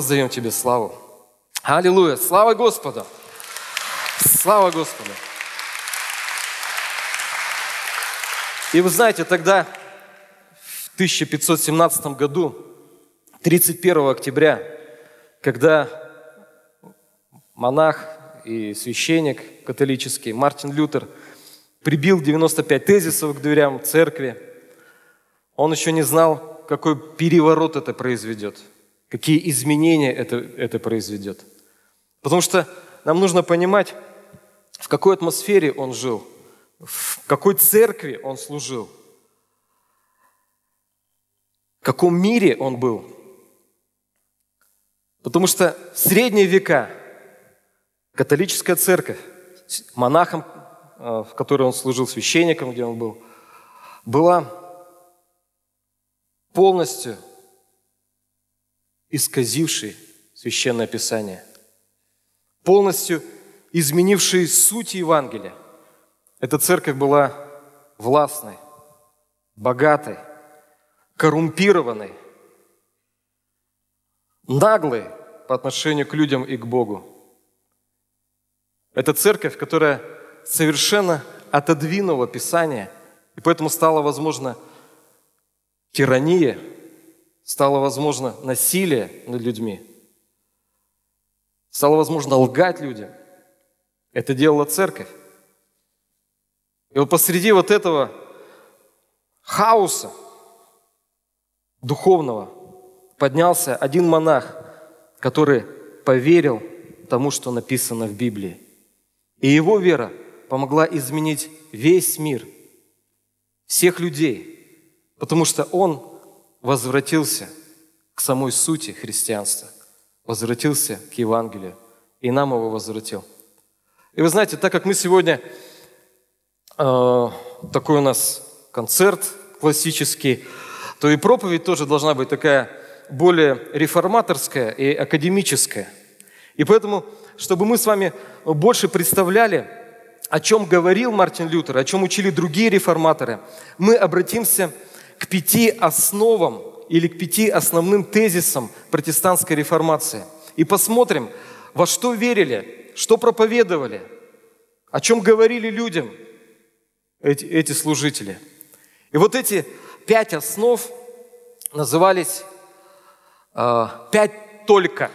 воздаем Тебе славу. Аллилуйя! Слава Господу! Слава Господу! И вы знаете, тогда, в 1517 году, 31 октября, когда монах и священник католический Мартин Лютер прибил 95 тезисов к дверям церкви, он еще не знал, какой переворот это произведет, какие изменения это, это произведет. Потому что нам нужно понимать, в какой атмосфере он жил – в какой церкви он служил, в каком мире он был. Потому что в средние века католическая церковь, монахом, э, в которой он служил, священником, где он был, была полностью исказившей священное писание, полностью изменившей суть Евангелия. Эта церковь была властной, богатой, коррумпированной, наглой по отношению к людям и к Богу. Это церковь, которая совершенно отодвинула Писание, и поэтому стало возможно тирания, стало возможно насилие над людьми, стало возможно лгать людям. Это делала церковь. И вот посреди вот этого хаоса духовного поднялся один монах, который поверил тому, что написано в Библии. И его вера помогла изменить весь мир, всех людей, потому что он возвратился к самой сути христианства, возвратился к Евангелию, и нам его возвратил. И вы знаете, так как мы сегодня Э, такой у нас концерт классический, то и проповедь тоже должна быть такая более реформаторская и академическая. И поэтому, чтобы мы с вами больше представляли, о чем говорил Мартин Лютер, о чем учили другие реформаторы, мы обратимся к пяти основам или к пяти основным тезисам протестантской реформации. И посмотрим, во что верили, что проповедовали, о чем говорили людям – эти, эти служители. И вот эти пять основ назывались э, пять только.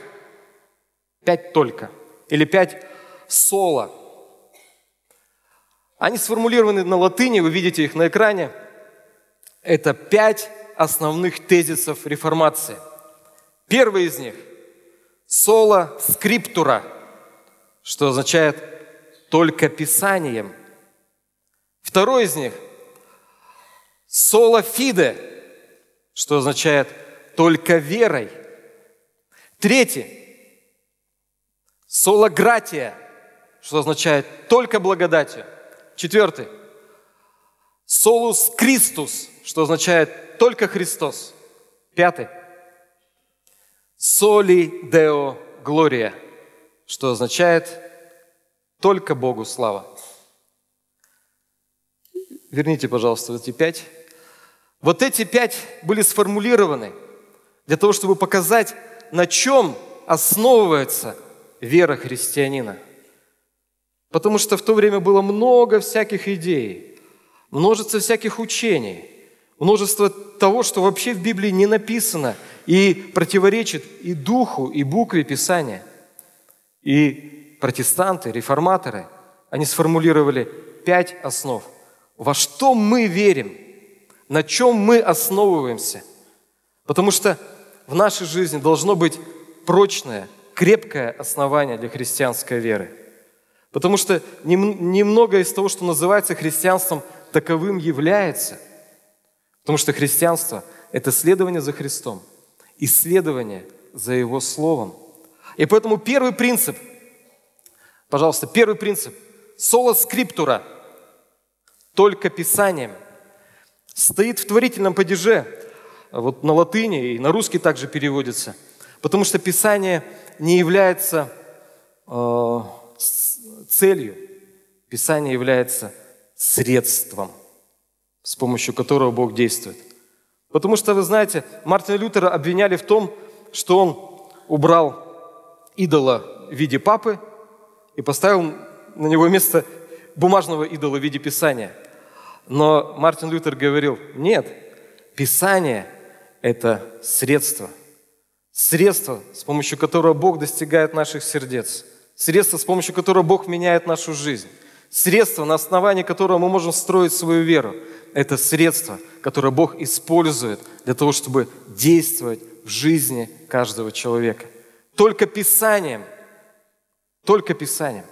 Пять только. Или пять соло. Они сформулированы на латыни, вы видите их на экране. Это пять основных тезисов реформации. Первый из них – соло скриптура, что означает «только Писанием», Второй из них – соло фиде, что означает «только верой». Третий – соло гратия, что означает «только благодатью». Четвертый – солус Кристус, что означает «только Христос». Пятый – соли део глория, что означает «только Богу слава». Верните, пожалуйста, эти пять. Вот эти пять были сформулированы для того, чтобы показать, на чем основывается вера христианина. Потому что в то время было много всяких идей, множество всяких учений, множество того, что вообще в Библии не написано и противоречит и духу, и букве Писания. И протестанты, реформаторы, они сформулировали пять основ – во что мы верим, на чем мы основываемся. Потому что в нашей жизни должно быть прочное, крепкое основание для христианской веры. Потому что немного из того, что называется христианством, таковым является. Потому что христианство – это следование за Христом, исследование за Его Словом. И поэтому первый принцип, пожалуйста, первый принцип – соло скриптура – только Писанием. Стоит в творительном падеже, вот на латыни и на русский также переводится, потому что Писание не является э, целью, Писание является средством, с помощью которого Бог действует. Потому что, вы знаете, Мартина Лютера обвиняли в том, что он убрал идола в виде папы и поставил на него место бумажного идола в виде Писания. Но Мартин Лютер говорил, нет, Писание – это средство. Средство, с помощью которого Бог достигает наших сердец. Средство, с помощью которого Бог меняет нашу жизнь. Средство, на основании которого мы можем строить свою веру. Это средство, которое Бог использует для того, чтобы действовать в жизни каждого человека. Только Писанием, только Писанием.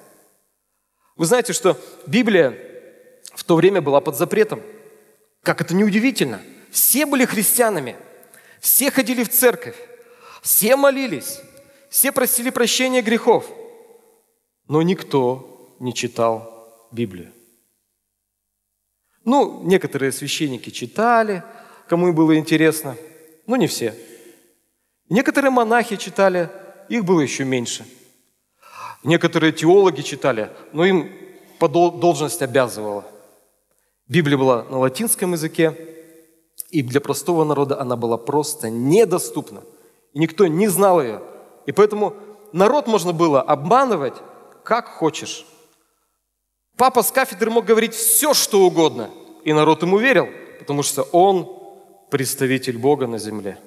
Вы знаете, что Библия в то время была под запретом. Как это неудивительно. Все были христианами, все ходили в церковь, все молились, все просили прощения грехов, но никто не читал Библию. Ну, некоторые священники читали, кому было интересно, но не все. Некоторые монахи читали, их было еще меньше. Некоторые теологи читали, но им по должность обязывала. Библия была на латинском языке, и для простого народа она была просто недоступна. И никто не знал ее. И поэтому народ можно было обманывать как хочешь. Папа с кафедры мог говорить все, что угодно, и народ ему верил, потому что он представитель Бога на земле.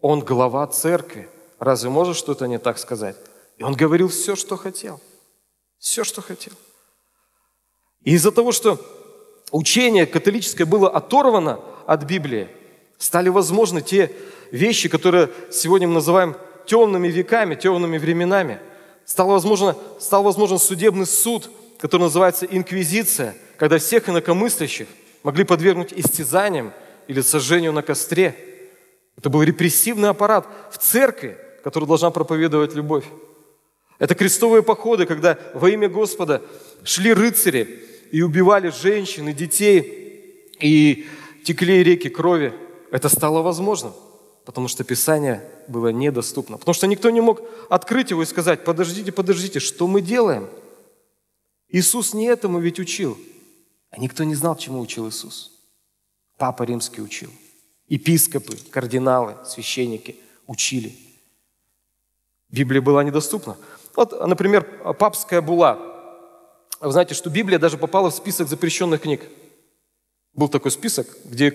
Он глава церкви. Разве может что-то не так сказать? И он говорил все, что хотел. Все, что хотел. И из-за того, что учение католическое было оторвано от Библии, стали возможны те вещи, которые сегодня мы называем темными веками, темными временами. Стало возможно, стал возможен судебный суд, который называется инквизиция, когда всех инакомыслящих могли подвергнуть истязаниям или сожжению на костре. Это был репрессивный аппарат в церкви, который должна проповедовать любовь. Это крестовые походы, когда во имя Господа шли рыцари и убивали женщин и детей, и текли реки крови. Это стало возможным, потому что Писание было недоступно. Потому что никто не мог открыть его и сказать, подождите, подождите, что мы делаем? Иисус не этому ведь учил. А никто не знал, чему учил Иисус. Папа римский учил. Епископы, кардиналы, священники учили. Библия была недоступна. Вот, например, папская була. Вы знаете, что Библия даже попала в список запрещенных книг. Был такой список, где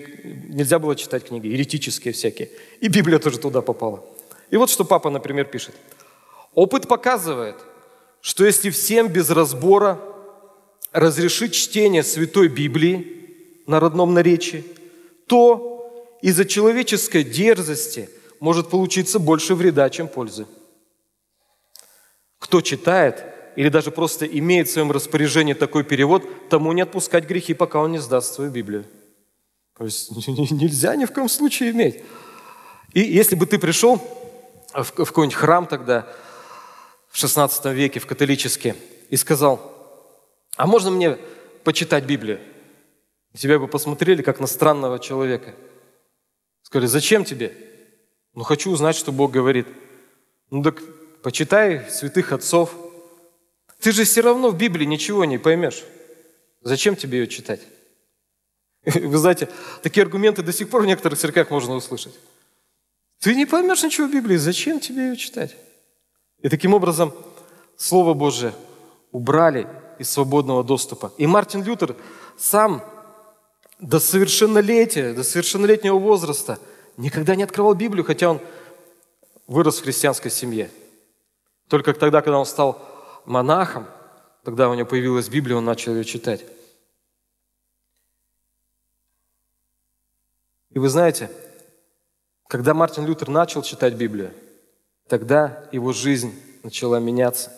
нельзя было читать книги, еретические всякие. И Библия тоже туда попала. И вот что папа, например, пишет. Опыт показывает, что если всем без разбора разрешить чтение Святой Библии на родном наречии, то из-за человеческой дерзости может получиться больше вреда, чем пользы. Кто читает или даже просто имеет в своем распоряжении такой перевод, тому не отпускать грехи, пока он не сдаст свою Библию. То есть нельзя ни в коем случае иметь. И если бы ты пришел в какой-нибудь храм тогда, в 16 веке, в католический, и сказал, а можно мне почитать Библию? Тебя бы посмотрели, как на странного человека. Сказали, зачем тебе? Ну, хочу узнать, что Бог говорит. Ну, так почитай святых отцов. Ты же все равно в Библии ничего не поймешь. Зачем тебе ее читать? Вы знаете, такие аргументы до сих пор в некоторых церквях можно услышать. Ты не поймешь ничего в Библии, зачем тебе ее читать? И таким образом Слово Божие убрали из свободного доступа. И Мартин Лютер сам до совершеннолетия, до совершеннолетнего возраста никогда не открывал Библию, хотя он вырос в христианской семье. Только тогда, когда он стал монахом, тогда у него появилась Библия, он начал ее читать. И вы знаете, когда Мартин Лютер начал читать Библию, тогда его жизнь начала меняться,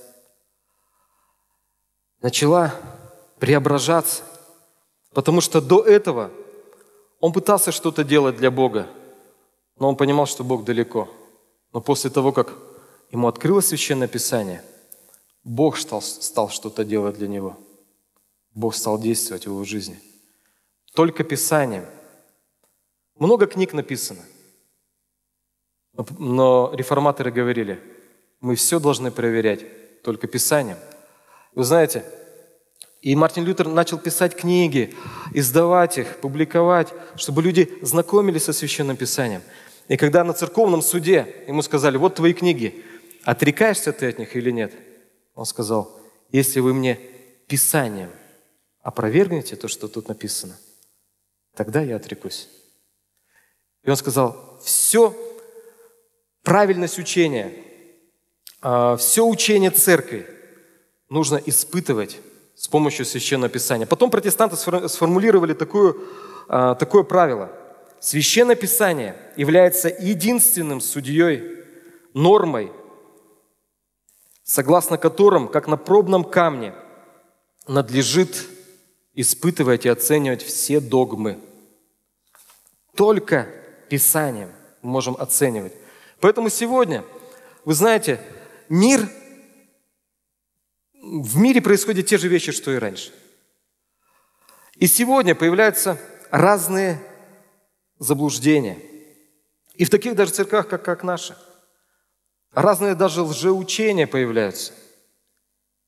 начала преображаться, потому что до этого он пытался что-то делать для Бога, но он понимал, что Бог далеко. Но после того, как ему открылось Священное Писание, Бог стал, стал что-то делать для него. Бог стал действовать в его жизни. Только Писанием. Много книг написано. Но реформаторы говорили, мы все должны проверять только Писанием. Вы знаете, и Мартин Лютер начал писать книги, издавать их, публиковать, чтобы люди знакомились со Священным Писанием. И когда на церковном суде ему сказали, вот твои книги, отрекаешься ты от них или нет? Он сказал, если вы мне Писанием опровергнете то, что тут написано, тогда я отрекусь. И он сказал, все правильность учения, а, все учение церкви нужно испытывать с помощью Священного Писания. Потом протестанты сформулировали такую, а, такое правило. Священное Писание является единственным судьей, нормой, согласно которым, как на пробном камне, надлежит испытывать и оценивать все догмы. Только Писанием можем оценивать. Поэтому сегодня, вы знаете, мир в мире происходят те же вещи, что и раньше. И сегодня появляются разные заблуждения. И в таких даже церквах, как, как наша. Разные даже лжеучения появляются.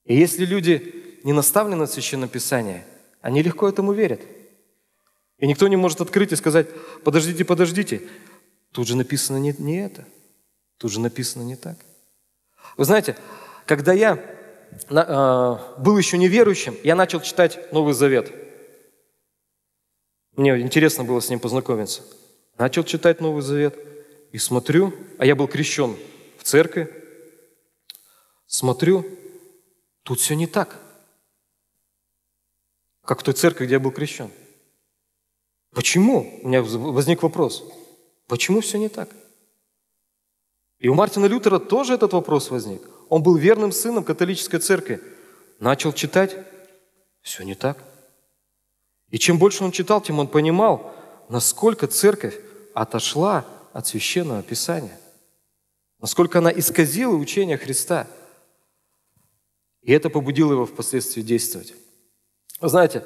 И если люди не наставлены на Священном Писании, они легко этому верят. И никто не может открыть и сказать, подождите, подождите, тут же написано не, не это, тут же написано не так. Вы знаете, когда я Э, был еще неверующим, я начал читать Новый Завет. Мне интересно было с ним познакомиться. Начал читать Новый Завет и смотрю, а я был крещен в церкви, смотрю, тут все не так, как в той церкви, где я был крещен. Почему? У меня возник вопрос. Почему все не так? И у Мартина Лютера тоже этот вопрос возник. Он был верным сыном католической церкви. Начал читать, все не так. И чем больше он читал, тем он понимал, насколько церковь отошла от священного писания. Насколько она исказила учение Христа. И это побудило его впоследствии действовать. Вы знаете,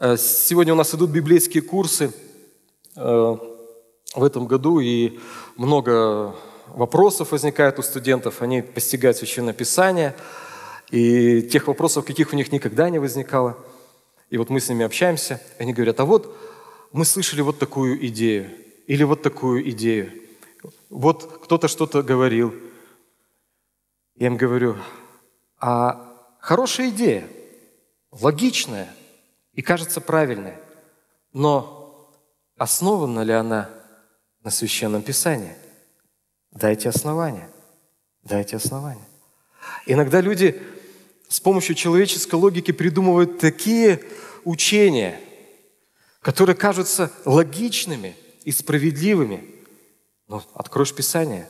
э, сегодня у нас идут библейские курсы э, в этом году, и много вопросов возникает у студентов, они постигают Священное Писание, и тех вопросов, каких у них никогда не возникало. И вот мы с ними общаемся, и они говорят, а вот мы слышали вот такую идею, или вот такую идею. Вот кто-то что-то говорил. Я им говорю, а хорошая идея, логичная и кажется правильная, но основана ли она на Священном Писании? Дайте основания. Дайте основания. Иногда люди с помощью человеческой логики придумывают такие учения, которые кажутся логичными и справедливыми. Но откроешь Писание,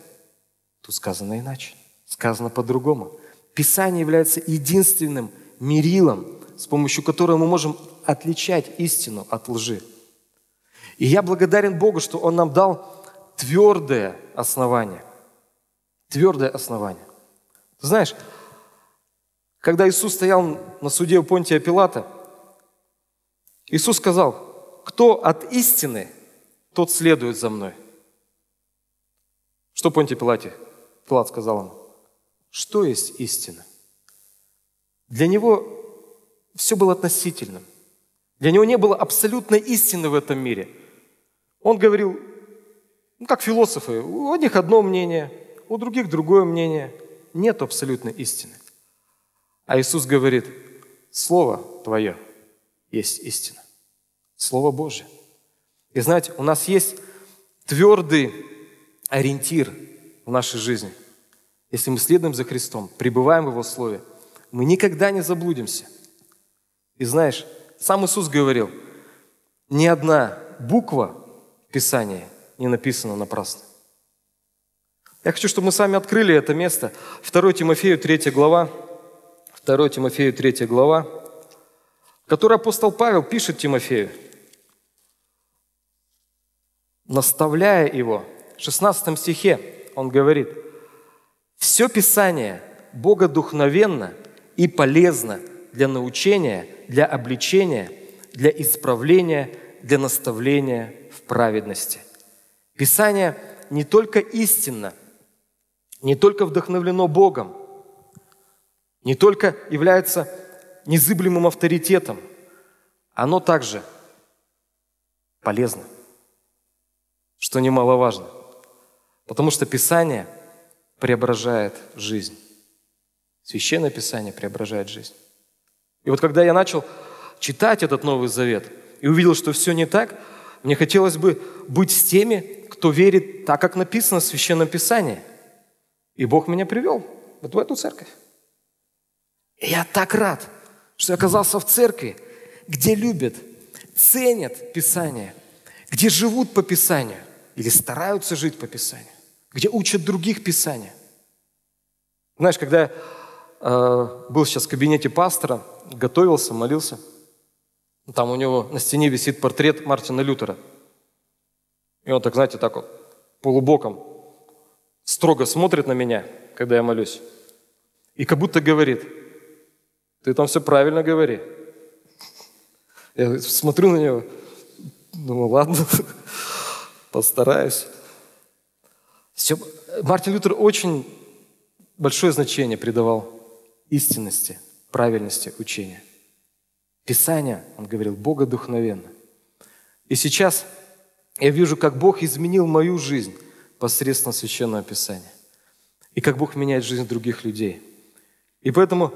тут сказано иначе, сказано по-другому. Писание является единственным мерилом, с помощью которого мы можем отличать истину от лжи. И я благодарен Богу, что Он нам дал твердое основание. Твердое основание. Ты знаешь, когда Иисус стоял на суде у Понтия Пилата, Иисус сказал, кто от истины, тот следует за мной. Что Понтий Пилате? Пилат сказал ему, что есть истина? Для него все было относительным. Для него не было абсолютной истины в этом мире. Он говорил, ну, как философы, у одних одно мнение, у других другое мнение. Нет абсолютной истины. А Иисус говорит, Слово Твое есть истина. Слово Божье. И знаете, у нас есть твердый ориентир в нашей жизни. Если мы следуем за Христом, пребываем в Его Слове, мы никогда не заблудимся. И знаешь, сам Иисус говорил, ни одна буква Писания не написано напрасно. Я хочу, чтобы мы с вами открыли это место. 2 Тимофею 3 глава. 2 Тимофею 3 глава, который апостол Павел пишет Тимофею, наставляя его. В 16 стихе он говорит, «Все Писание богодухновенно и полезно для научения, для обличения, для исправления, для наставления в праведности». Писание не только истинно, не только вдохновлено Богом, не только является незыблемым авторитетом, оно также полезно, что немаловажно. Потому что Писание преображает жизнь. Священное Писание преображает жизнь. И вот когда я начал читать этот Новый Завет и увидел, что все не так, мне хотелось бы быть с теми, кто верит так, как написано в Священном Писании. И Бог меня привел вот в эту церковь. И я так рад, что я оказался в церкви, где любят, ценят Писание, где живут по Писанию или стараются жить по Писанию, где учат других Писания. Знаешь, когда я э, был сейчас в кабинете пастора, готовился, молился, там у него на стене висит портрет Мартина Лютера. И он так, знаете, так вот полубоком строго смотрит на меня, когда я молюсь, и как будто говорит, ты там все правильно говори. Я смотрю на него, думаю, ладно, постараюсь. Все. Мартин Лютер очень большое значение придавал истинности, правильности учения. Писание, он говорил, богодухновенно. И сейчас я вижу, как Бог изменил мою жизнь посредством Священного Писания. И как Бог меняет жизнь других людей. И поэтому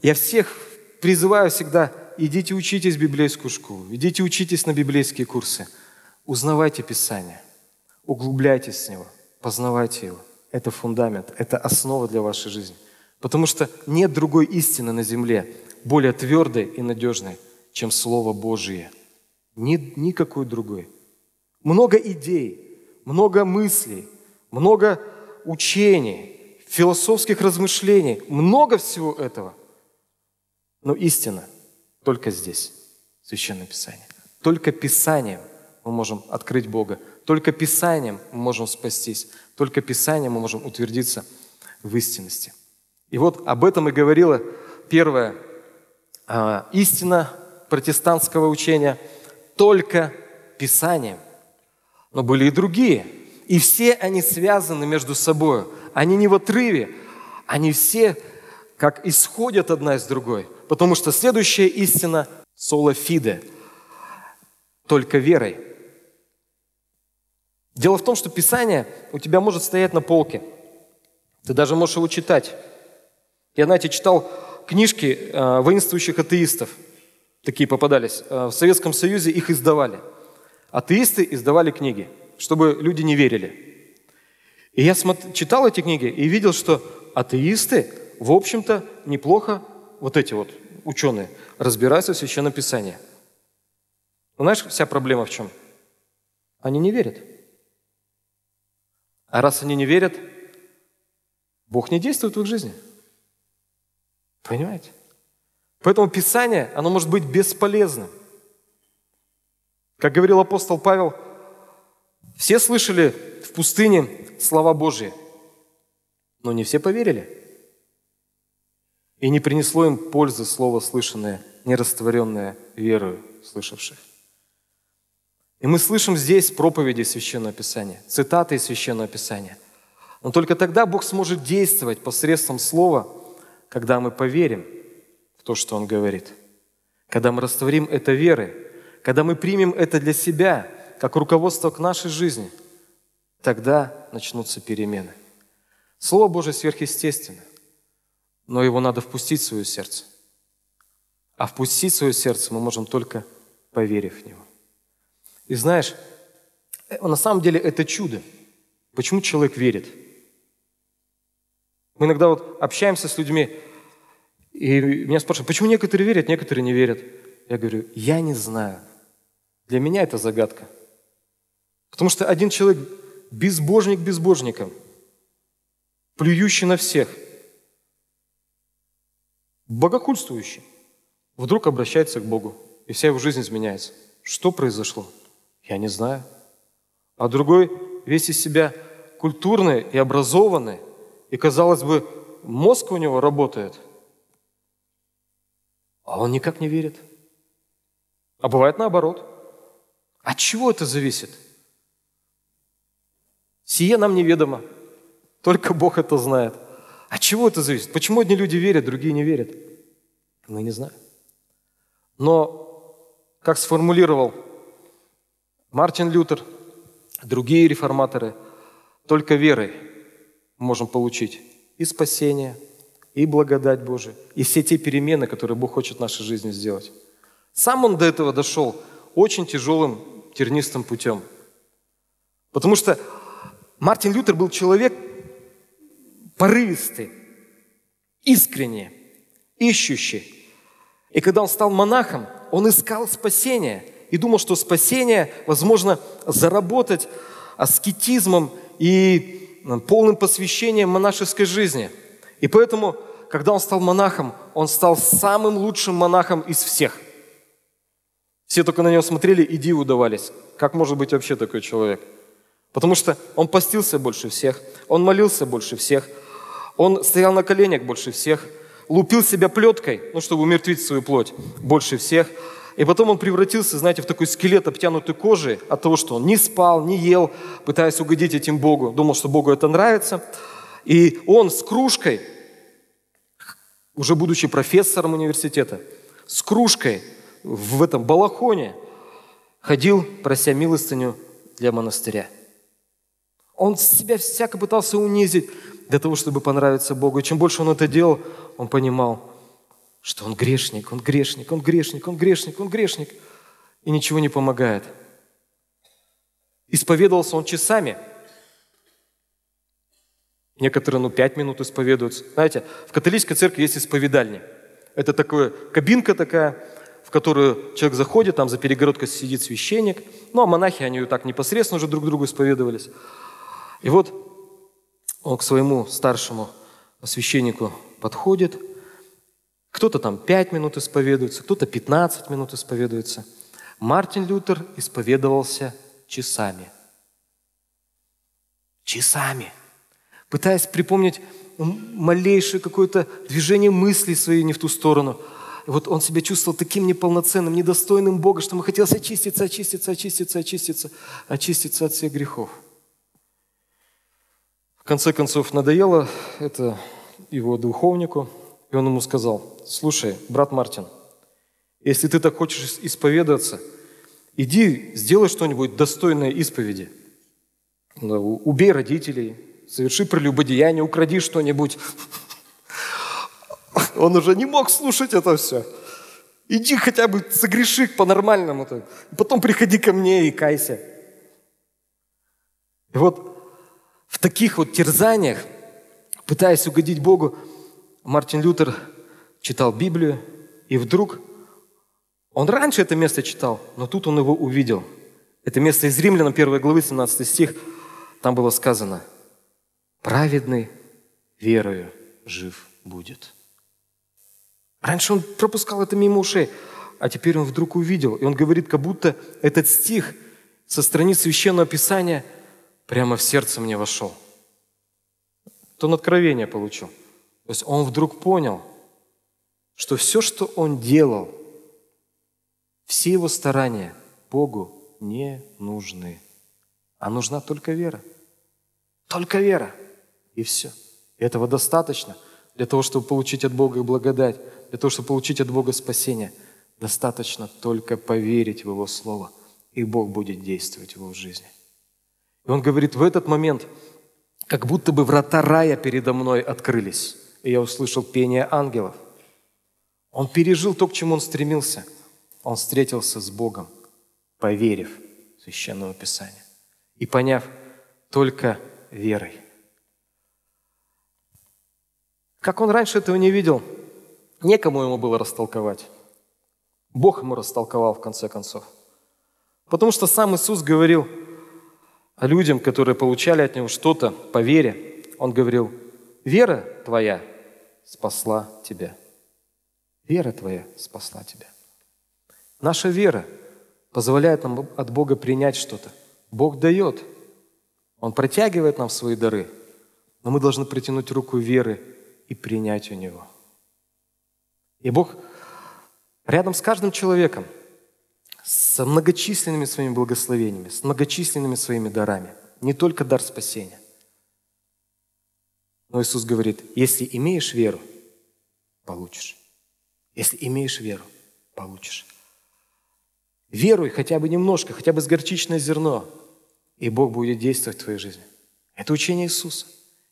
я всех призываю всегда, идите учитесь в библейскую школу, идите учитесь на библейские курсы, узнавайте Писание, углубляйтесь в него, познавайте его. Это фундамент, это основа для вашей жизни. Потому что нет другой истины на земле, более твердой и надежной, чем Слово Божие. Ни, никакой другой. Много идей, много мыслей, много учений, философских размышлений, много всего этого. Но истина только здесь, в Священном Писании. Только Писанием мы можем открыть Бога. Только Писанием мы можем спастись. Только Писанием мы можем утвердиться в истинности. И вот об этом и говорила первая истина протестантского учения. Только Писанием. Но были и другие. И все они связаны между собой. Они не в отрыве. Они все как исходят одна из другой. Потому что следующая истина – соло фиде, только верой. Дело в том, что Писание у тебя может стоять на полке. Ты даже можешь его читать. Я, знаете, читал книжки э, воинствующих атеистов. Такие попадались. Э, в Советском Союзе их издавали. Атеисты издавали книги, чтобы люди не верили. И я читал эти книги и видел, что атеисты, в общем-то, неплохо, вот эти вот ученые, разбираются в Священном Писании. Но знаешь, вся проблема в чем? Они не верят. А раз они не верят, Бог не действует в их жизни – Понимаете? Поэтому Писание, оно может быть бесполезным. Как говорил апостол Павел, все слышали в пустыне слова Божьи, но не все поверили. И не принесло им пользы слово слышанное, не растворенное верою слышавших. И мы слышим здесь проповеди Священного Писания, цитаты из Священного Писания. Но только тогда Бог сможет действовать посредством Слова – когда мы поверим в то, что Он говорит, когда мы растворим это верой, когда мы примем это для себя, как руководство к нашей жизни, тогда начнутся перемены. Слово Божие сверхъестественно, но его надо впустить в свое сердце. А впустить в свое сердце мы можем только поверив в него. И знаешь, э, на самом деле это чудо. Почему человек верит? Мы иногда вот общаемся с людьми, и меня спрашивают, почему некоторые верят, некоторые не верят. Я говорю, я не знаю. Для меня это загадка. Потому что один человек безбожник безбожником, плюющий на всех, богохульствующий, вдруг обращается к Богу, и вся его жизнь изменяется. Что произошло? Я не знаю. А другой весь из себя культурный и образованный, и, казалось бы, мозг у него работает, а он никак не верит. А бывает наоборот. От чего это зависит? Сие нам неведомо. Только Бог это знает. От чего это зависит? Почему одни люди верят, другие не верят? Мы не знаем. Но, как сформулировал Мартин Лютер, другие реформаторы, только верой можем получить и спасение, и благодать Божию, и все те перемены, которые Бог хочет в нашей жизни сделать. Сам он до этого дошел очень тяжелым тернистым путем. Потому что Мартин Лютер был человек порывистый, искренний, ищущий. И когда он стал монахом, он искал спасения и думал, что спасение возможно заработать аскетизмом и полным посвящением монашеской жизни. И поэтому, когда он стал монахом, он стал самым лучшим монахом из всех. Все только на него смотрели и диву давались. Как может быть вообще такой человек? Потому что он постился больше всех, он молился больше всех, он стоял на коленях больше всех, лупил себя плеткой, ну, чтобы умертвить свою плоть, больше всех. И потом он превратился, знаете, в такой скелет, обтянутый кожей от того, что он не спал, не ел, пытаясь угодить этим Богу. Думал, что Богу это нравится. И он с кружкой, уже будучи профессором университета, с кружкой в этом балахоне ходил, прося милостыню для монастыря. Он себя всяко пытался унизить для того, чтобы понравиться Богу. И чем больше он это делал, он понимал, что он грешник, он грешник, он грешник, он грешник, он грешник. И ничего не помогает. Исповедовался он часами. Некоторые, ну, пять минут исповедуются. Знаете, в католической церкви есть исповедальня. Это такая кабинка такая, в которую человек заходит, там за перегородкой сидит священник. Ну, а монахи, они так непосредственно уже друг другу исповедовались. И вот он к своему старшему священнику подходит. Кто-то там пять минут исповедуется, кто-то 15 минут исповедуется. Мартин Лютер исповедовался часами. Часами. Пытаясь припомнить малейшее какое-то движение мыслей своей не в ту сторону. Вот он себя чувствовал таким неполноценным, недостойным Бога, что ему хотелось очиститься, очиститься, очиститься, очиститься, очиститься от всех грехов конце концов надоело это его духовнику, и он ему сказал, слушай, брат Мартин, если ты так хочешь исповедоваться, иди, сделай что-нибудь достойное исповеди. Убей родителей, соверши прелюбодеяние, укради что-нибудь. Он уже не мог слушать это все. Иди хотя бы согреши по-нормальному. -то. Потом приходи ко мне и кайся. И вот в таких вот терзаниях, пытаясь угодить Богу, Мартин Лютер читал Библию, и вдруг он раньше это место читал, но тут он его увидел. Это место из Римлянам 1 главы, 17 стих, там было сказано, «Праведный верою жив будет». Раньше он пропускал это мимо ушей, а теперь он вдруг увидел, и он говорит, как будто этот стих со страниц Священного Писания – прямо в сердце мне вошел. То он откровение получил. То есть он вдруг понял, что все, что он делал, все его старания Богу не нужны. А нужна только вера. Только вера. И все. Этого достаточно для того, чтобы получить от Бога благодать, для того, чтобы получить от Бога спасение. Достаточно только поверить в Его Слово, и Бог будет действовать в его жизни. И он говорит, в этот момент, как будто бы врата рая передо мной открылись, и я услышал пение ангелов. Он пережил то, к чему он стремился. Он встретился с Богом, поверив в Священное Писание и поняв только верой. Как он раньше этого не видел, некому ему было растолковать. Бог ему растолковал в конце концов. Потому что сам Иисус говорил – людям, которые получали от него что-то по вере, он говорил, вера твоя спасла тебя. Вера твоя спасла тебя. Наша вера позволяет нам от Бога принять что-то. Бог дает. Он протягивает нам свои дары, но мы должны протянуть руку веры и принять у Него. И Бог рядом с каждым человеком – с многочисленными своими благословениями, с многочисленными своими дарами. Не только дар спасения. Но Иисус говорит, если имеешь веру, получишь. Если имеешь веру, получишь. Веруй хотя бы немножко, хотя бы с горчичное зерно, и Бог будет действовать в твоей жизни. Это учение Иисуса.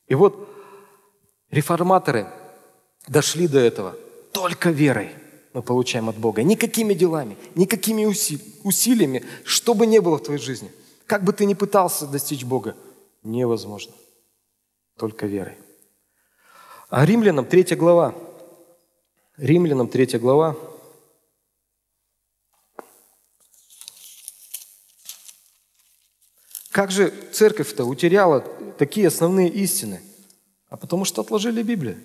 И вот реформаторы дошли до этого только верой мы получаем от Бога. Никакими делами, никакими усилиями, что бы ни было в твоей жизни. Как бы ты ни пытался достичь Бога, невозможно. Только верой. А Римлянам 3 глава. Римлянам 3 глава. Как же церковь-то утеряла такие основные истины? А потому что отложили Библию.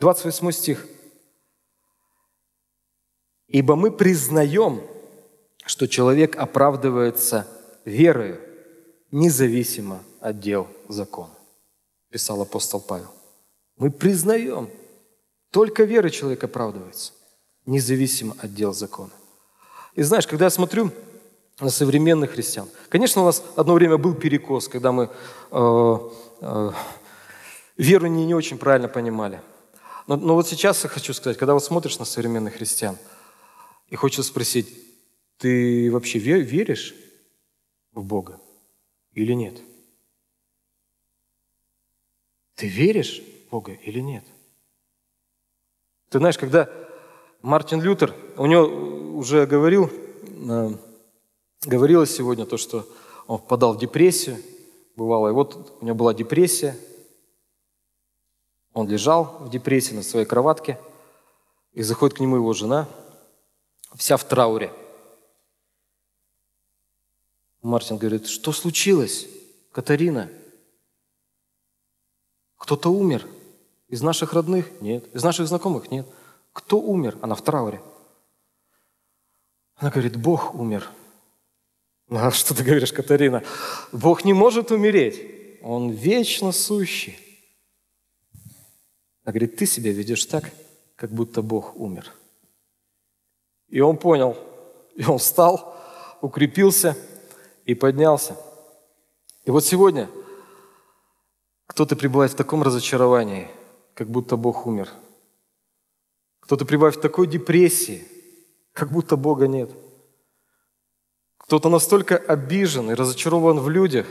28 стих. «Ибо мы признаем, что человек оправдывается верою, независимо от дел закона», писал апостол Павел. Мы признаем, только верой человек оправдывается, независимо от дел закона. И знаешь, когда я смотрю на современных христиан, конечно, у нас одно время был перекос, когда мы э, э, веру не, не очень правильно понимали. Но, но вот сейчас я хочу сказать, когда вот смотришь на современных христиан, и хочется спросить, ты вообще веришь в Бога или нет? Ты веришь Бога или нет? Ты знаешь, когда Мартин Лютер, у него уже говорил, э, говорилось сегодня то, что он впадал в депрессию, бывало, и вот у него была депрессия, он лежал в депрессии на своей кроватке, и заходит к нему его жена, вся в трауре. Мартин говорит, что случилось, Катарина? Кто-то умер. Из наших родных? Нет. Из наших знакомых? Нет. Кто умер? Она в трауре. Она говорит, Бог умер. А что ты говоришь, Катарина? Бог не может умереть. Он вечно сущий. Она говорит, ты себя ведешь так, как будто Бог умер. И он понял. И он встал, укрепился и поднялся. И вот сегодня кто-то пребывает в таком разочаровании, как будто Бог умер. Кто-то пребывает в такой депрессии, как будто Бога нет. Кто-то настолько обижен и разочарован в людях,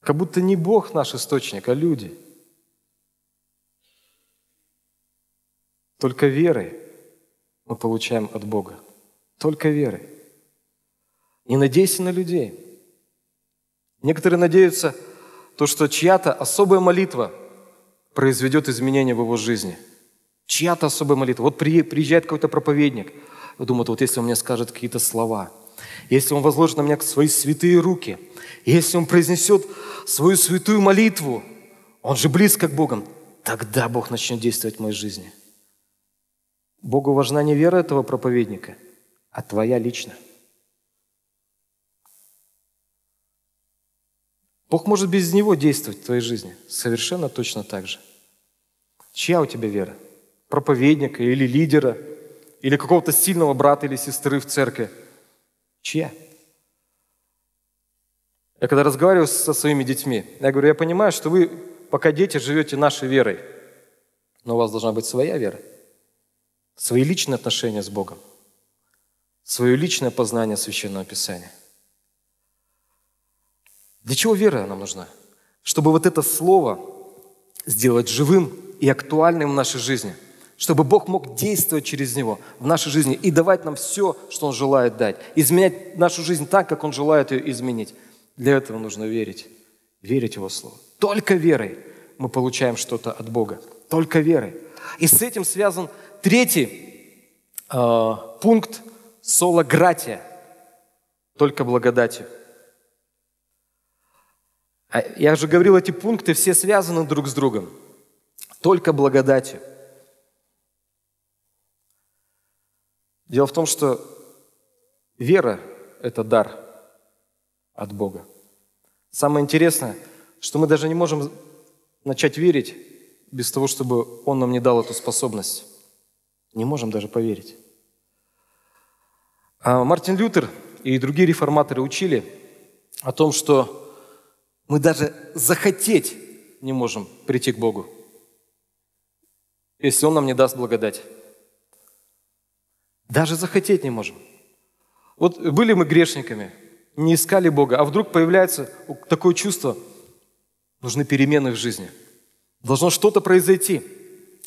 как будто не Бог наш источник, а люди. Только верой мы получаем от Бога. Только верой. Не надейся на людей. Некоторые надеются, то, что чья-то особая молитва произведет изменения в его жизни. Чья-то особая молитва. Вот приезжает какой-то проповедник, думает, вот если он мне скажет какие-то слова, если он возложит на меня свои святые руки, если он произнесет свою святую молитву, он же близко к Богу, тогда Бог начнет действовать в моей жизни. Богу важна не вера этого проповедника, а твоя лично. Бог может без него действовать в твоей жизни совершенно точно так же. Чья у тебя вера? Проповедника или лидера? Или какого-то сильного брата или сестры в церкви? Чья? Я когда разговариваю со своими детьми, я говорю, я понимаю, что вы, пока дети, живете нашей верой, но у вас должна быть своя вера – свои личные отношения с Богом, свое личное познание Священного Писания. Для чего вера нам нужна? Чтобы вот это слово сделать живым и актуальным в нашей жизни, чтобы Бог мог действовать через него в нашей жизни и давать нам все, что Он желает дать, изменять нашу жизнь так, как Он желает ее изменить. Для этого нужно верить, верить Его Слово. Только верой мы получаем что-то от Бога. Только верой. И с этим связан Третий э, пункт – соло гратия, только благодатью. А я же говорил, эти пункты все связаны друг с другом. Только благодатью. Дело в том, что вера – это дар от Бога. Самое интересное, что мы даже не можем начать верить без того, чтобы Он нам не дал эту способность. Не можем даже поверить. А Мартин Лютер и другие реформаторы учили о том, что мы даже захотеть не можем прийти к Богу, если Он нам не даст благодать. Даже захотеть не можем. Вот были мы грешниками, не искали Бога, а вдруг появляется такое чувство, Нужны перемены в жизни. Должно что-то произойти.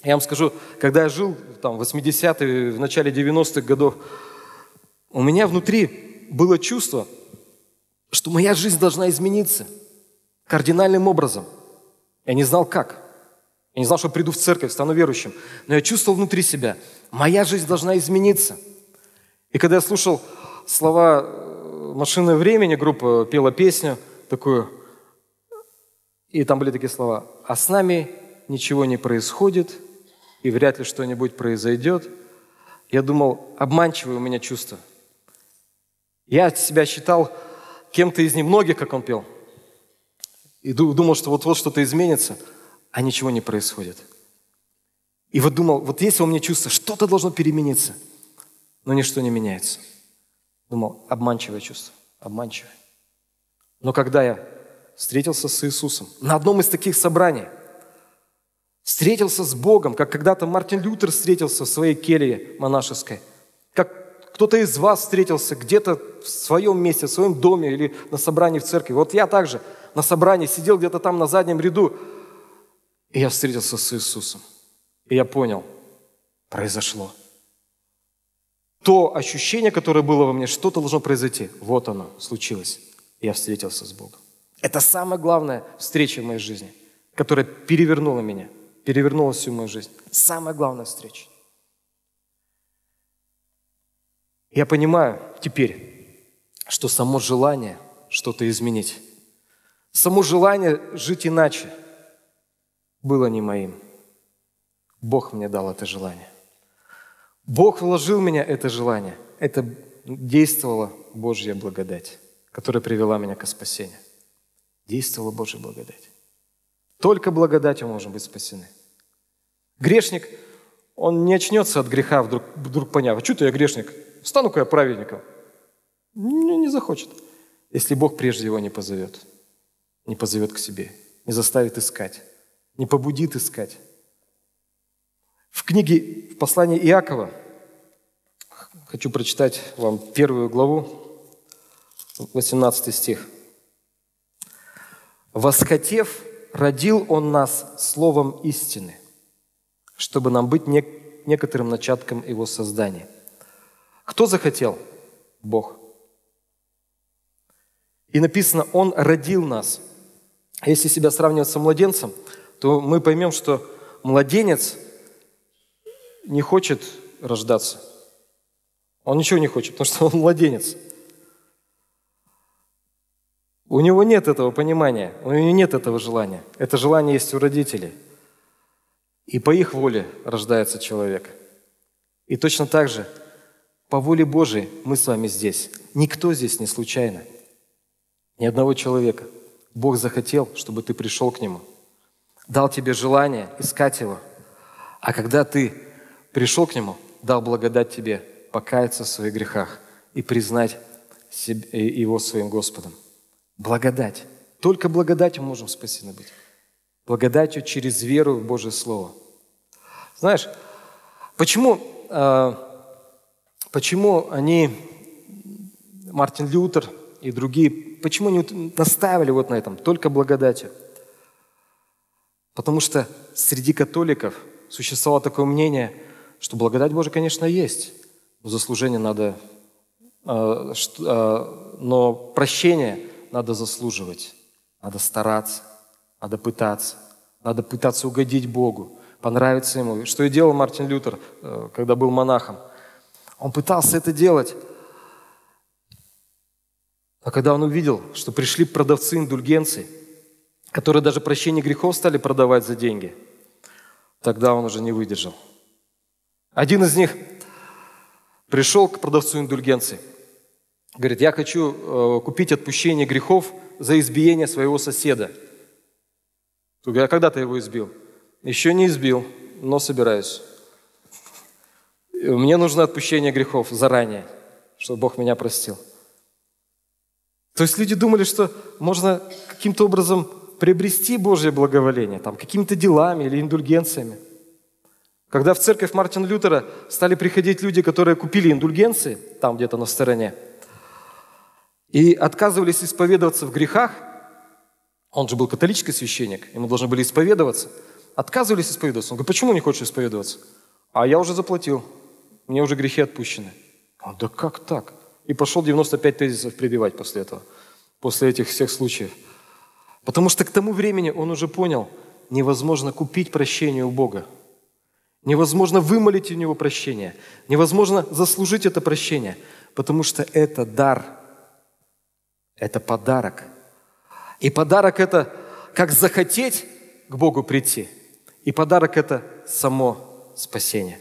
Я вам скажу, когда я жил там, в 80-е, в начале 90-х годов, у меня внутри было чувство, что моя жизнь должна измениться кардинальным образом. Я не знал как. Я не знал, что приду в церковь, стану верующим. Но я чувствовал внутри себя, моя жизнь должна измениться. И когда я слушал слова э, «Машины времени», группа пела песню такую, и там были такие слова, «А с нами ничего не происходит, и вряд ли что-нибудь произойдет», я думал, обманчивое у меня чувство. Я себя считал кем-то из немногих, как он пел. И думал, что вот-вот что-то изменится – а ничего не происходит. И вот думал, вот если у меня чувство, что-то должно перемениться, но ничто не меняется. Думал, обманчивое чувство, обманчивое. Но когда я встретился с Иисусом на одном из таких собраний, встретился с Богом, как когда-то Мартин Лютер встретился в своей келье монашеской, кто-то из вас встретился где-то в своем месте, в своем доме или на собрании в церкви. Вот я также на собрании сидел где-то там на заднем ряду, и я встретился с Иисусом. И я понял, произошло. То ощущение, которое было во мне, что-то должно произойти. Вот оно, случилось. Я встретился с Богом. Это самая главная встреча в моей жизни, которая перевернула меня, перевернула всю мою жизнь. Самая главная встреча. Я понимаю теперь, что само желание что-то изменить, само желание жить иначе – было не моим. Бог мне дал это желание. Бог вложил в меня это желание. Это действовала Божья благодать, которая привела меня к спасению. Действовала Божья благодать. Только благодатью можем быть спасены. Грешник, он не очнется от греха, вдруг, вдруг поняв, а что-то я грешник, стану-ка я праведником. Не, не захочет, если Бог прежде его не позовет, не позовет к себе, не заставит искать не побудит искать. В книге, в послании Иакова, хочу прочитать вам первую главу, 18 стих. «Восхотев, родил Он нас словом истины, чтобы нам быть некоторым начатком Его создания». Кто захотел? Бог. И написано, Он родил нас. Если себя сравнивать со младенцем – то мы поймем, что младенец не хочет рождаться. Он ничего не хочет, потому что он младенец. У него нет этого понимания, у него нет этого желания. Это желание есть у родителей. И по их воле рождается человек. И точно так же, по воле Божией мы с вами здесь. Никто здесь не случайно. Ни одного человека. Бог захотел, чтобы ты пришел к Нему – дал тебе желание искать Его. А когда ты пришел к Нему, дал благодать тебе покаяться в своих грехах и признать Его своим Господом. Благодать. Только благодатью можем спасены быть. Благодатью через веру в Божье Слово. Знаешь, почему, э, почему они, Мартин Лютер и другие, почему они настаивали вот на этом, только благодатью? Потому что среди католиков существовало такое мнение, что благодать Божия, конечно, есть, но заслужение надо, э, э, но прощение надо заслуживать, надо стараться, надо пытаться, надо пытаться угодить Богу, понравиться Ему. Что и делал Мартин Лютер, э, когда был монахом. Он пытался это делать. А когда он увидел, что пришли продавцы индульгенций – которые даже прощение грехов стали продавать за деньги, тогда он уже не выдержал. Один из них пришел к продавцу индульгенции. Говорит, я хочу э, купить отпущение грехов за избиение своего соседа. Я когда ты его избил? Еще не избил, но собираюсь. Мне нужно отпущение грехов заранее, чтобы Бог меня простил. То есть люди думали, что можно каким-то образом приобрести Божье благоволение, там, какими-то делами или индульгенциями. Когда в церковь Мартина Лютера стали приходить люди, которые купили индульгенции, там где-то на стороне, и отказывались исповедоваться в грехах, Он же был католический священник, ему должны были исповедоваться. Отказывались исповедоваться. Он говорит, почему не хочешь исповедоваться? А я уже заплатил, мне уже грехи отпущены. Он, да как так? И пошел 95 тезисов прибивать после этого, после этих всех случаев. Потому что к тому времени он уже понял, невозможно купить прощение у Бога. Невозможно вымолить у Него прощение. Невозможно заслужить это прощение, потому что это дар. Это подарок. И подарок – это как захотеть к Богу прийти. И подарок – это само спасение.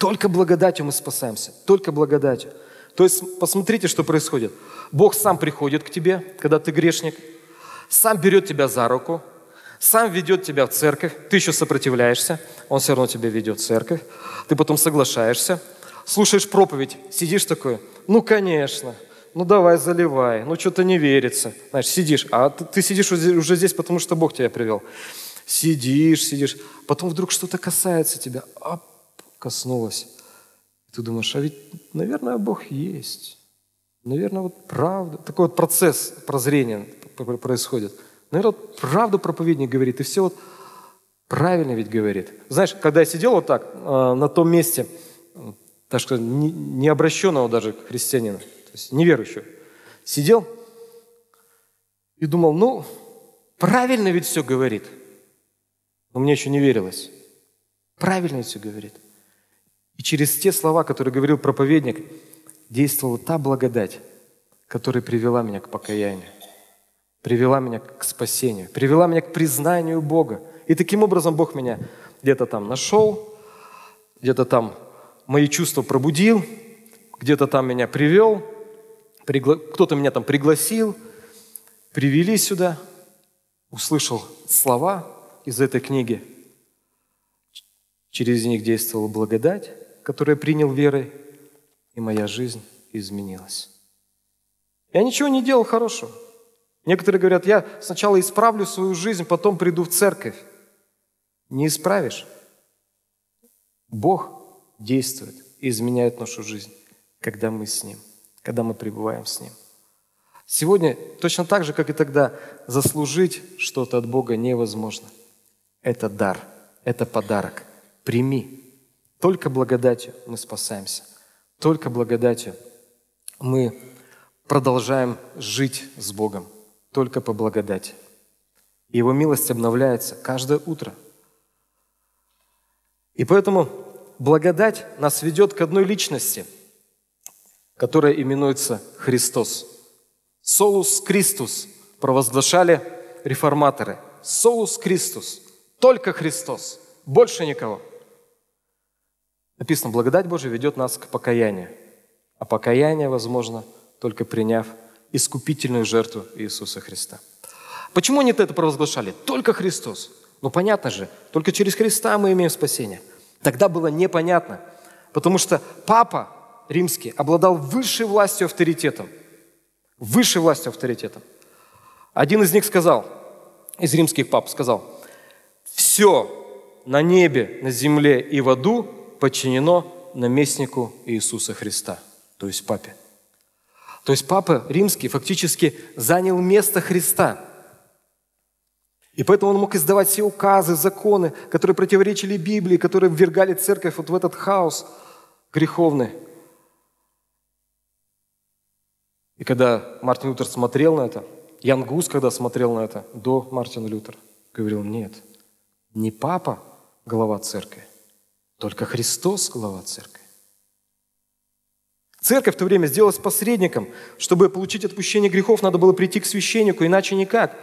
Только благодатью мы спасаемся. Только благодатью. То есть посмотрите, что происходит. Бог сам приходит к тебе, когда ты грешник, сам берет тебя за руку, сам ведет тебя в церковь, ты еще сопротивляешься, он все равно тебя ведет в церковь, ты потом соглашаешься, слушаешь проповедь, сидишь такой, ну, конечно, ну, давай, заливай, ну, что-то не верится. Знаешь, сидишь, а ты, ты сидишь уже здесь, потому что Бог тебя привел. Сидишь, сидишь, потом вдруг что-то касается тебя, а коснулось. Ты думаешь, а ведь, наверное, Бог есть. Наверное, вот правда. Такой вот процесс прозрения происходит. Наверное, вот правду проповедник говорит, и все вот правильно ведь говорит. Знаешь, когда я сидел вот так, э, на том месте, так что не обращенного даже христианина, то есть неверующего, сидел и думал, ну, правильно ведь все говорит. Но мне еще не верилось. Правильно ведь все говорит. И через те слова, которые говорил проповедник, действовала та благодать, которая привела меня к покаянию, привела меня к спасению, привела меня к признанию Бога. И таким образом Бог меня где-то там нашел, где-то там мои чувства пробудил, где-то там меня привел, пригла... кто-то меня там пригласил, привели сюда, услышал слова из этой книги. Через них действовала благодать, которую я принял верой, и моя жизнь изменилась. Я ничего не делал хорошего. Некоторые говорят, я сначала исправлю свою жизнь, потом приду в церковь. Не исправишь. Бог действует и изменяет нашу жизнь, когда мы с Ним, когда мы пребываем с Ним. Сегодня точно так же, как и тогда, заслужить что-то от Бога невозможно. Это дар, это подарок. Прими. Только благодатью мы спасаемся. Только благодатью мы продолжаем жить с Богом. Только по благодати. Его милость обновляется каждое утро. И поэтому благодать нас ведет к одной личности, которая именуется Христос. Солус Кристус провозглашали реформаторы. Солус Кристус. Только Христос. Больше никого. Написано, благодать Божия ведет нас к покаянию. А покаяние возможно только приняв искупительную жертву Иисуса Христа. Почему они это провозглашали? Только Христос. Ну понятно же, только через Христа мы имеем спасение. Тогда было непонятно, потому что папа римский обладал высшей властью авторитетом. Высшей властью авторитетом. Один из них сказал, из римских пап сказал, все на небе, на земле и в аду подчинено наместнику Иисуса Христа, то есть папе. То есть папа римский фактически занял место Христа. И поэтому он мог издавать все указы, законы, которые противоречили Библии, которые ввергали церковь вот в этот хаос греховный. И когда Мартин Лютер смотрел на это, Ян Гус, когда смотрел на это, до Мартина Лютера, говорил, нет, не папа глава церкви, только Христос – глава церкви. Церковь в то время сделалась посредником. Чтобы получить отпущение грехов, надо было прийти к священнику, иначе никак.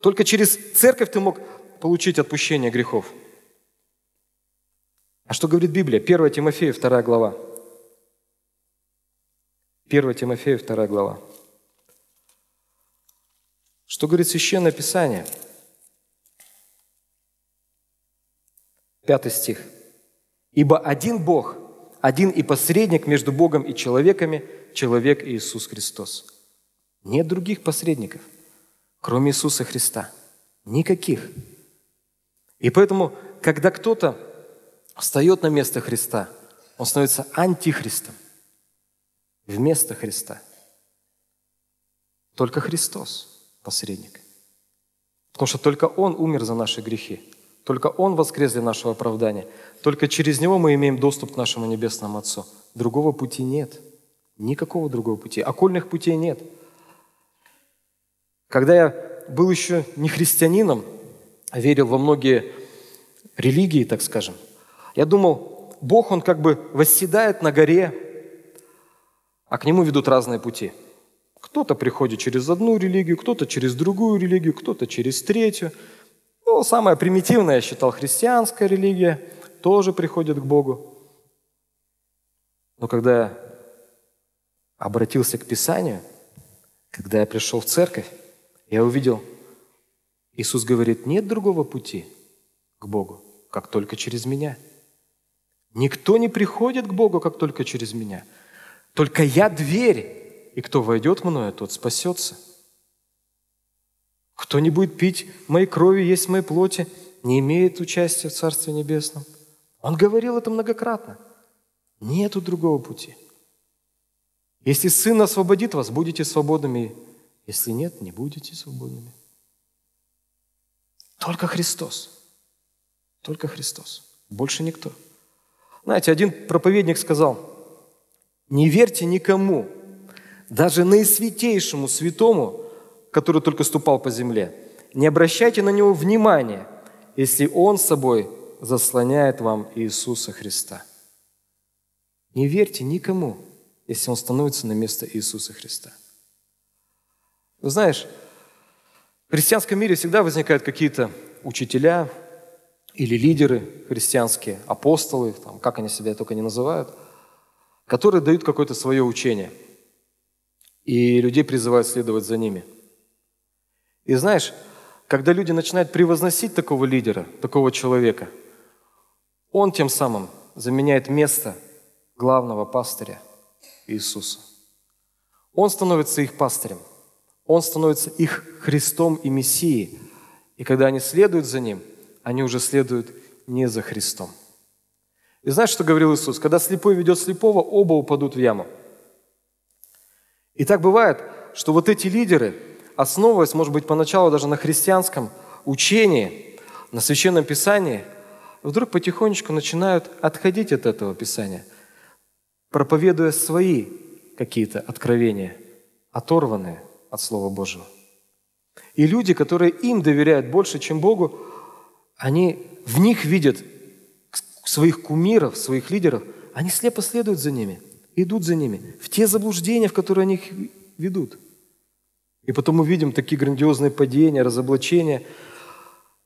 Только через церковь ты мог получить отпущение грехов. А что говорит Библия? 1 Тимофея, 2 глава. 1 Тимофея, 2 глава. Что говорит Священное Писание? Пятый стих. «Ибо один Бог, один и посредник между Богом и человеками, человек Иисус Христос». Нет других посредников, кроме Иисуса Христа. Никаких. И поэтому, когда кто-то встает на место Христа, он становится антихристом вместо Христа. Только Христос. посредник. Потому что только Он умер за наши грехи. Только Он воскрес для нашего оправдания. Только через Него мы имеем доступ к нашему Небесному Отцу. Другого пути нет. Никакого другого пути. Окольных путей нет. Когда я был еще не христианином, а верил во многие религии, так скажем, я думал, Бог, Он как бы восседает на горе, а к Нему ведут разные пути. Кто-то приходит через одну религию, кто-то через другую религию, кто-то через третью. Ну, самая примитивная, я считал, христианская религия тоже приходит к Богу. Но когда я обратился к Писанию, когда я пришел в церковь, я увидел, Иисус говорит, нет другого пути к Богу, как только через меня. Никто не приходит к Богу, как только через меня. Только я дверь, и кто войдет мною, тот спасется. Кто не будет пить моей крови, есть моей плоти, не имеет участия в Царстве Небесном. Он говорил это многократно. Нету другого пути. Если Сын освободит вас, будете свободными. Если нет, не будете свободными. Только Христос. Только Христос. Больше никто. Знаете, один проповедник сказал, не верьте никому, даже наисвятейшему святому, который только ступал по земле. Не обращайте на него внимания, если он собой заслоняет вам Иисуса Христа. Не верьте никому, если он становится на место Иисуса Христа. Вы знаешь, в христианском мире всегда возникают какие-то учителя или лидеры христианские, апостолы, там, как они себя только не называют, которые дают какое-то свое учение. И людей призывают следовать за ними. И знаешь, когда люди начинают превозносить такого лидера, такого человека, он тем самым заменяет место главного пастыря Иисуса. Он становится их пастырем. Он становится их Христом и Мессией. И когда они следуют за Ним, они уже следуют не за Христом. И знаешь, что говорил Иисус? Когда слепой ведет слепого, оба упадут в яму. И так бывает, что вот эти лидеры, основываясь, может быть, поначалу даже на христианском учении, на Священном Писании, вдруг потихонечку начинают отходить от этого Писания, проповедуя свои какие-то откровения, оторванные от Слова Божьего. И люди, которые им доверяют больше, чем Богу, они в них видят своих кумиров, своих лидеров, они слепо следуют за ними, идут за ними, в те заблуждения, в которые они их ведут. И потом мы видим такие грандиозные падения, разоблачения.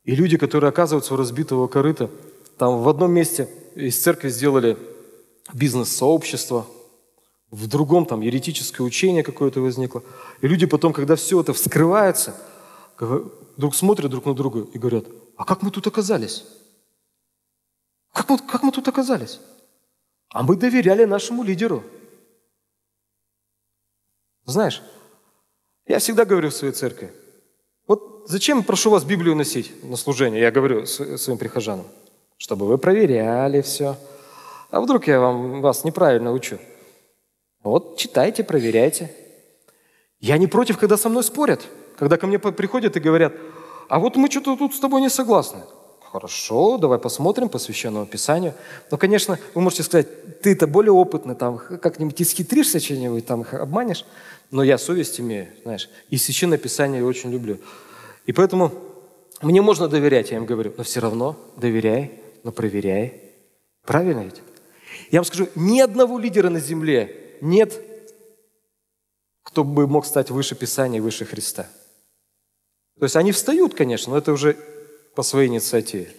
И люди, которые оказываются у разбитого корыта, там в одном месте из церкви сделали бизнес-сообщество, в другом там еретическое учение какое-то возникло. И люди потом, когда все это вскрывается, вдруг смотрят друг на друга и говорят, а как мы тут оказались? Как мы, как мы тут оказались? А мы доверяли нашему лидеру. Знаешь, я всегда говорю в своей церкви, вот зачем прошу вас Библию носить на служение? Я говорю своим прихожанам, чтобы вы проверяли все. А вдруг я вам, вас неправильно учу? Вот читайте, проверяйте. Я не против, когда со мной спорят, когда ко мне приходят и говорят, а вот мы что-то тут с тобой не согласны. Хорошо, давай посмотрим по Священному Писанию. Но, конечно, вы можете сказать, ты-то более опытный, там как-нибудь исхитришься что-нибудь, там их обманешь. Но я совесть имею, знаешь. И Священное Писание я очень люблю. И поэтому мне можно доверять, я им говорю, но все равно доверяй, но проверяй. Правильно ведь? Я вам скажу, ни одного лидера на земле нет, кто бы мог стать выше Писания, выше Христа. То есть они встают, конечно, но это уже по своей инициативе.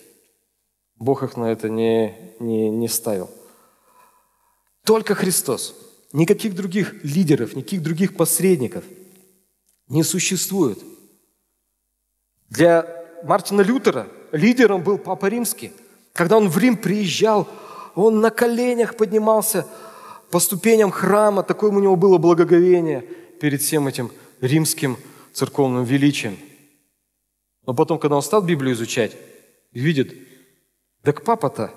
Бог их на это не, не, не ставил. Только Христос. Никаких других лидеров, никаких других посредников не существует. Для Мартина Лютера лидером был Папа Римский. Когда он в Рим приезжал, он на коленях поднимался по ступеням храма, такое у него было благоговение перед всем этим римским церковным величием. Но потом, когда он стал Библию изучать, видит, так папа-то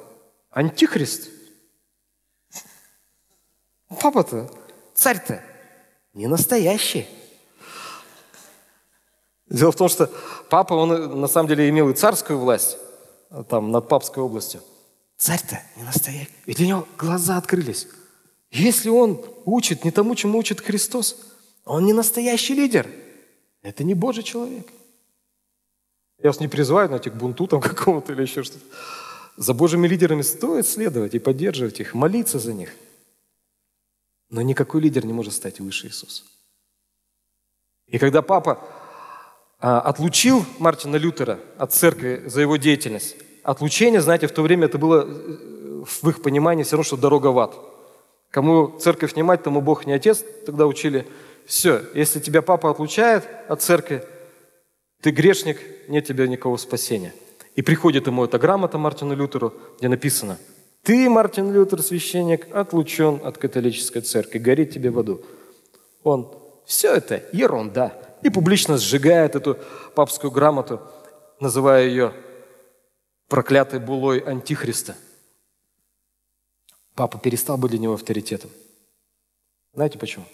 антихрист. Папа-то, царь-то не настоящий. Дело в том, что папа, он на самом деле имел и царскую власть, там, над папской областью. Царь-то не настоящий. И для него глаза открылись. Если он учит не тому, чему учит Христос, он не настоящий лидер. Это не Божий человек. Я вас не призываю, знаете, к бунту там какому-то или еще что-то. За Божьими лидерами стоит следовать и поддерживать их, молиться за них. Но никакой лидер не может стать выше Иисуса. И когда папа а, отлучил Мартина Лютера от церкви за его деятельность, отлучение, знаете, в то время это было э, в их понимании все равно, что дорога в ад. Кому церковь не мать, тому Бог не отец, тогда учили. Все, если тебя папа отлучает от церкви, ты грешник, нет тебе никакого спасения. И приходит ему эта грамота Мартину Лютеру, где написано, ты, Мартин Лютер, священник, отлучен от католической церкви, горит тебе в аду. Он, все это ерунда. И публично сжигает эту папскую грамоту, называя ее проклятой булой Антихриста. Папа перестал быть для него авторитетом. Знаете почему?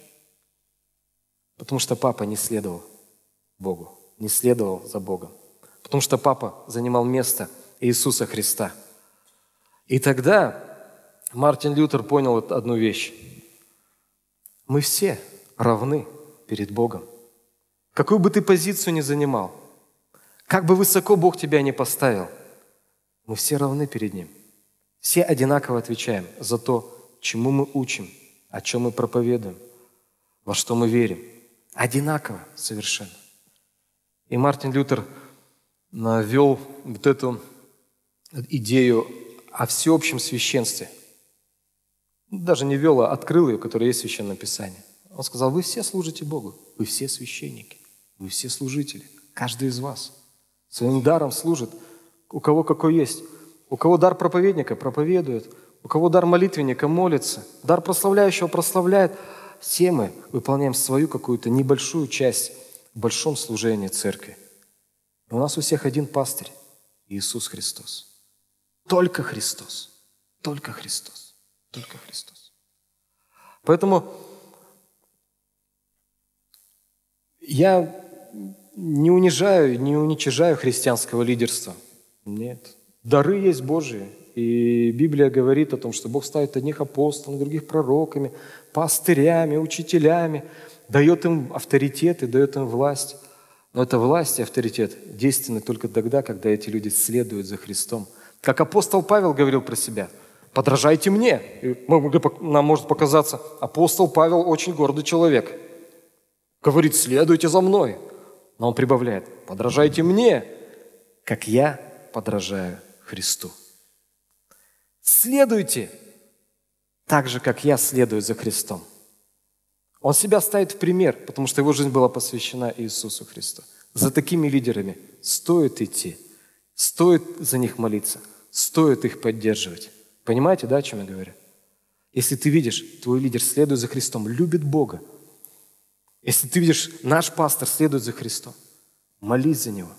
Потому что папа не следовал Богу, не следовал за Богом. Потому что папа занимал место Иисуса Христа. И тогда Мартин Лютер понял одну вещь. Мы все равны перед Богом. Какую бы ты позицию ни занимал, как бы высоко Бог тебя не поставил, мы все равны перед Ним. Все одинаково отвечаем за то, чему мы учим, о чем мы проповедуем, во что мы верим. Одинаково совершенно. И Мартин Лютер ввел вот эту идею о всеобщем священстве. Даже не ввел, а открыл ее, которая есть в Священном Писании. Он сказал, вы все служите Богу, вы все священники, вы все служители, каждый из вас своим даром служит, у кого какой есть. У кого дар проповедника проповедует, у кого дар молитвенника молится, дар прославляющего прославляет. Все мы выполняем свою какую-то небольшую часть в большом служении церкви. И у нас у всех один пастырь – Иисус Христос. Только Христос. Только Христос. Только Христос. Поэтому я не унижаю, не уничижаю христианского лидерства. Нет. Дары есть Божьи. И Библия говорит о том, что Бог ставит одних апостолами, других пророками, пастырями, учителями, дает им авторитет и дает им власть. Но эта власть и авторитет действенны только тогда, когда эти люди следуют за Христом. Как апостол Павел говорил про себя, подражайте мне. И нам может показаться, апостол Павел очень гордый человек. Говорит, следуйте за мной. Но он прибавляет, подражайте мне, как я подражаю Христу. Следуйте так же, как я следую за Христом. Он себя ставит в пример, потому что его жизнь была посвящена Иисусу Христу. За такими лидерами стоит идти, стоит за них молиться, стоит их поддерживать. Понимаете, да, о чем я говорю? Если ты видишь, твой лидер следует за Христом, любит Бога. Если ты видишь, наш пастор следует за Христом, молись за него,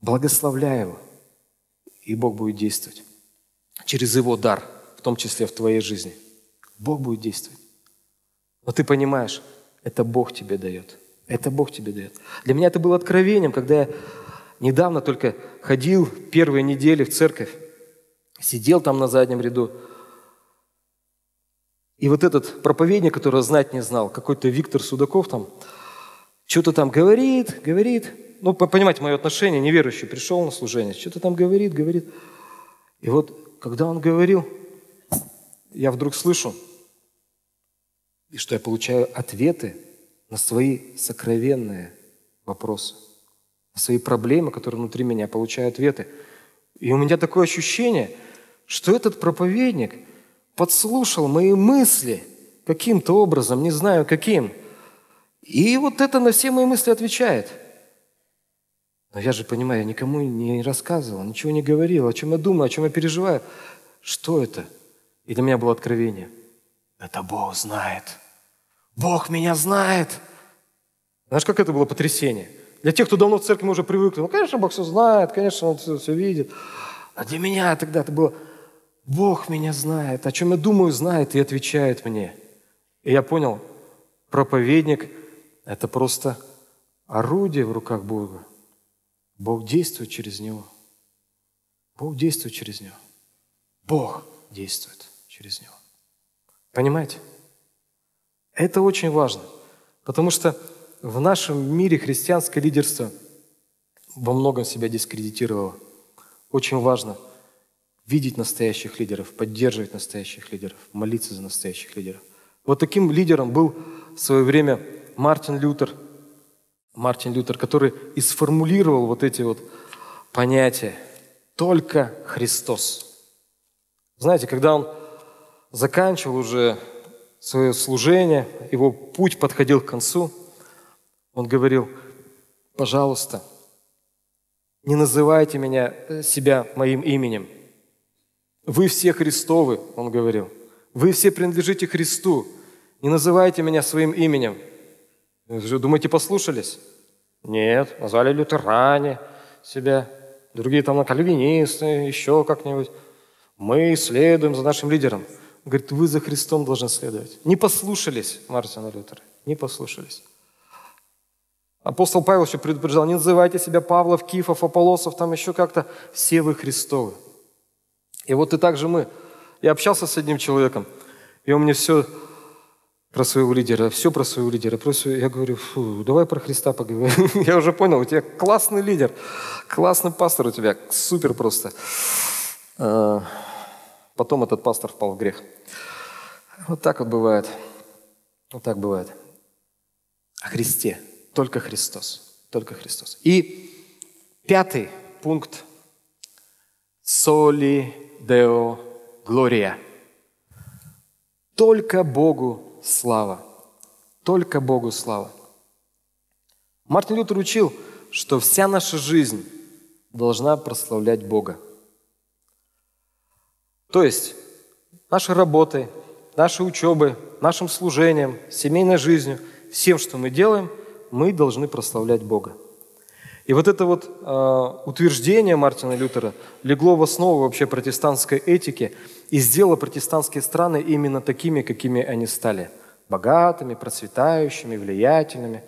благословляй его, и Бог будет действовать через его дар, в том числе в твоей жизни. Бог будет действовать. Но ты понимаешь, это Бог тебе дает. Это Бог тебе дает. Для меня это было откровением, когда я недавно только ходил первые недели в церковь, сидел там на заднем ряду, и вот этот проповедник, которого знать не знал, какой-то Виктор Судаков там, что-то там говорит, говорит. Ну, понимаете, мое отношение, неверующий, пришел на служение, что-то там говорит, говорит. И вот, когда он говорил, я вдруг слышу, и что я получаю ответы на свои сокровенные вопросы, свои проблемы, которые внутри меня, получаю ответы. И у меня такое ощущение, что этот проповедник подслушал мои мысли каким-то образом, не знаю каким. И вот это на все мои мысли отвечает. Но я же понимаю, я никому не рассказывал, ничего не говорил, о чем я думаю, о чем я переживаю. Что это? И для меня было откровение. Это Бог знает – Бог меня знает. Знаешь, как это было потрясение? Для тех, кто давно в церкви, мы уже привыкли. Ну, конечно, Бог все знает, конечно, Он все, все видит. А для меня тогда это было, Бог меня знает, о чем я думаю, знает и отвечает мне. И я понял, проповедник – это просто орудие в руках Бога. Бог действует через него. Бог действует через него. Бог действует через него. Понимаете? Это очень важно, потому что в нашем мире христианское лидерство во многом себя дискредитировало. Очень важно видеть настоящих лидеров, поддерживать настоящих лидеров, молиться за настоящих лидеров. Вот таким лидером был в свое время Мартин Лютер. Мартин Лютер, который и сформулировал вот эти вот понятия. Только Христос. Знаете, когда он заканчивал уже свое служение, его путь подходил к концу, он говорил, пожалуйста, не называйте меня, э, себя моим именем. Вы все Христовы, он говорил. Вы все принадлежите Христу. Не называйте меня своим именем. Думаете, послушались? Нет, назвали лютеране себя, другие там на кальвинисты, еще как-нибудь. Мы следуем за нашим лидером. Говорит, вы за Христом должны следовать. Не послушались Мартина Лютера, не послушались. Апостол Павел еще предупреждал, не называйте себя Павлов, Кифов, Аполосов, там еще как-то. Все вы Христовы. И вот и так же мы. Я общался с одним человеком, и он мне все про своего лидера, все про своего лидера. Просто я говорю, фу, давай про Христа поговорим. я уже понял, у тебя классный лидер, классный пастор у тебя, супер просто. А, потом этот пастор впал в грех. Вот так вот бывает. Вот так бывает. О Христе. Только Христос. Только Христос. И пятый пункт. Соли Део Глория. Только Богу слава. Только Богу слава. Мартин Лютер учил, что вся наша жизнь должна прославлять Бога. То есть нашей работой, нашей учебой, нашим служением, семейной жизнью, всем, что мы делаем, мы должны прославлять Бога. И вот это вот э, утверждение Мартина Лютера легло в основу вообще протестантской этики и сделало протестантские страны именно такими, какими они стали. Богатыми, процветающими, влиятельными.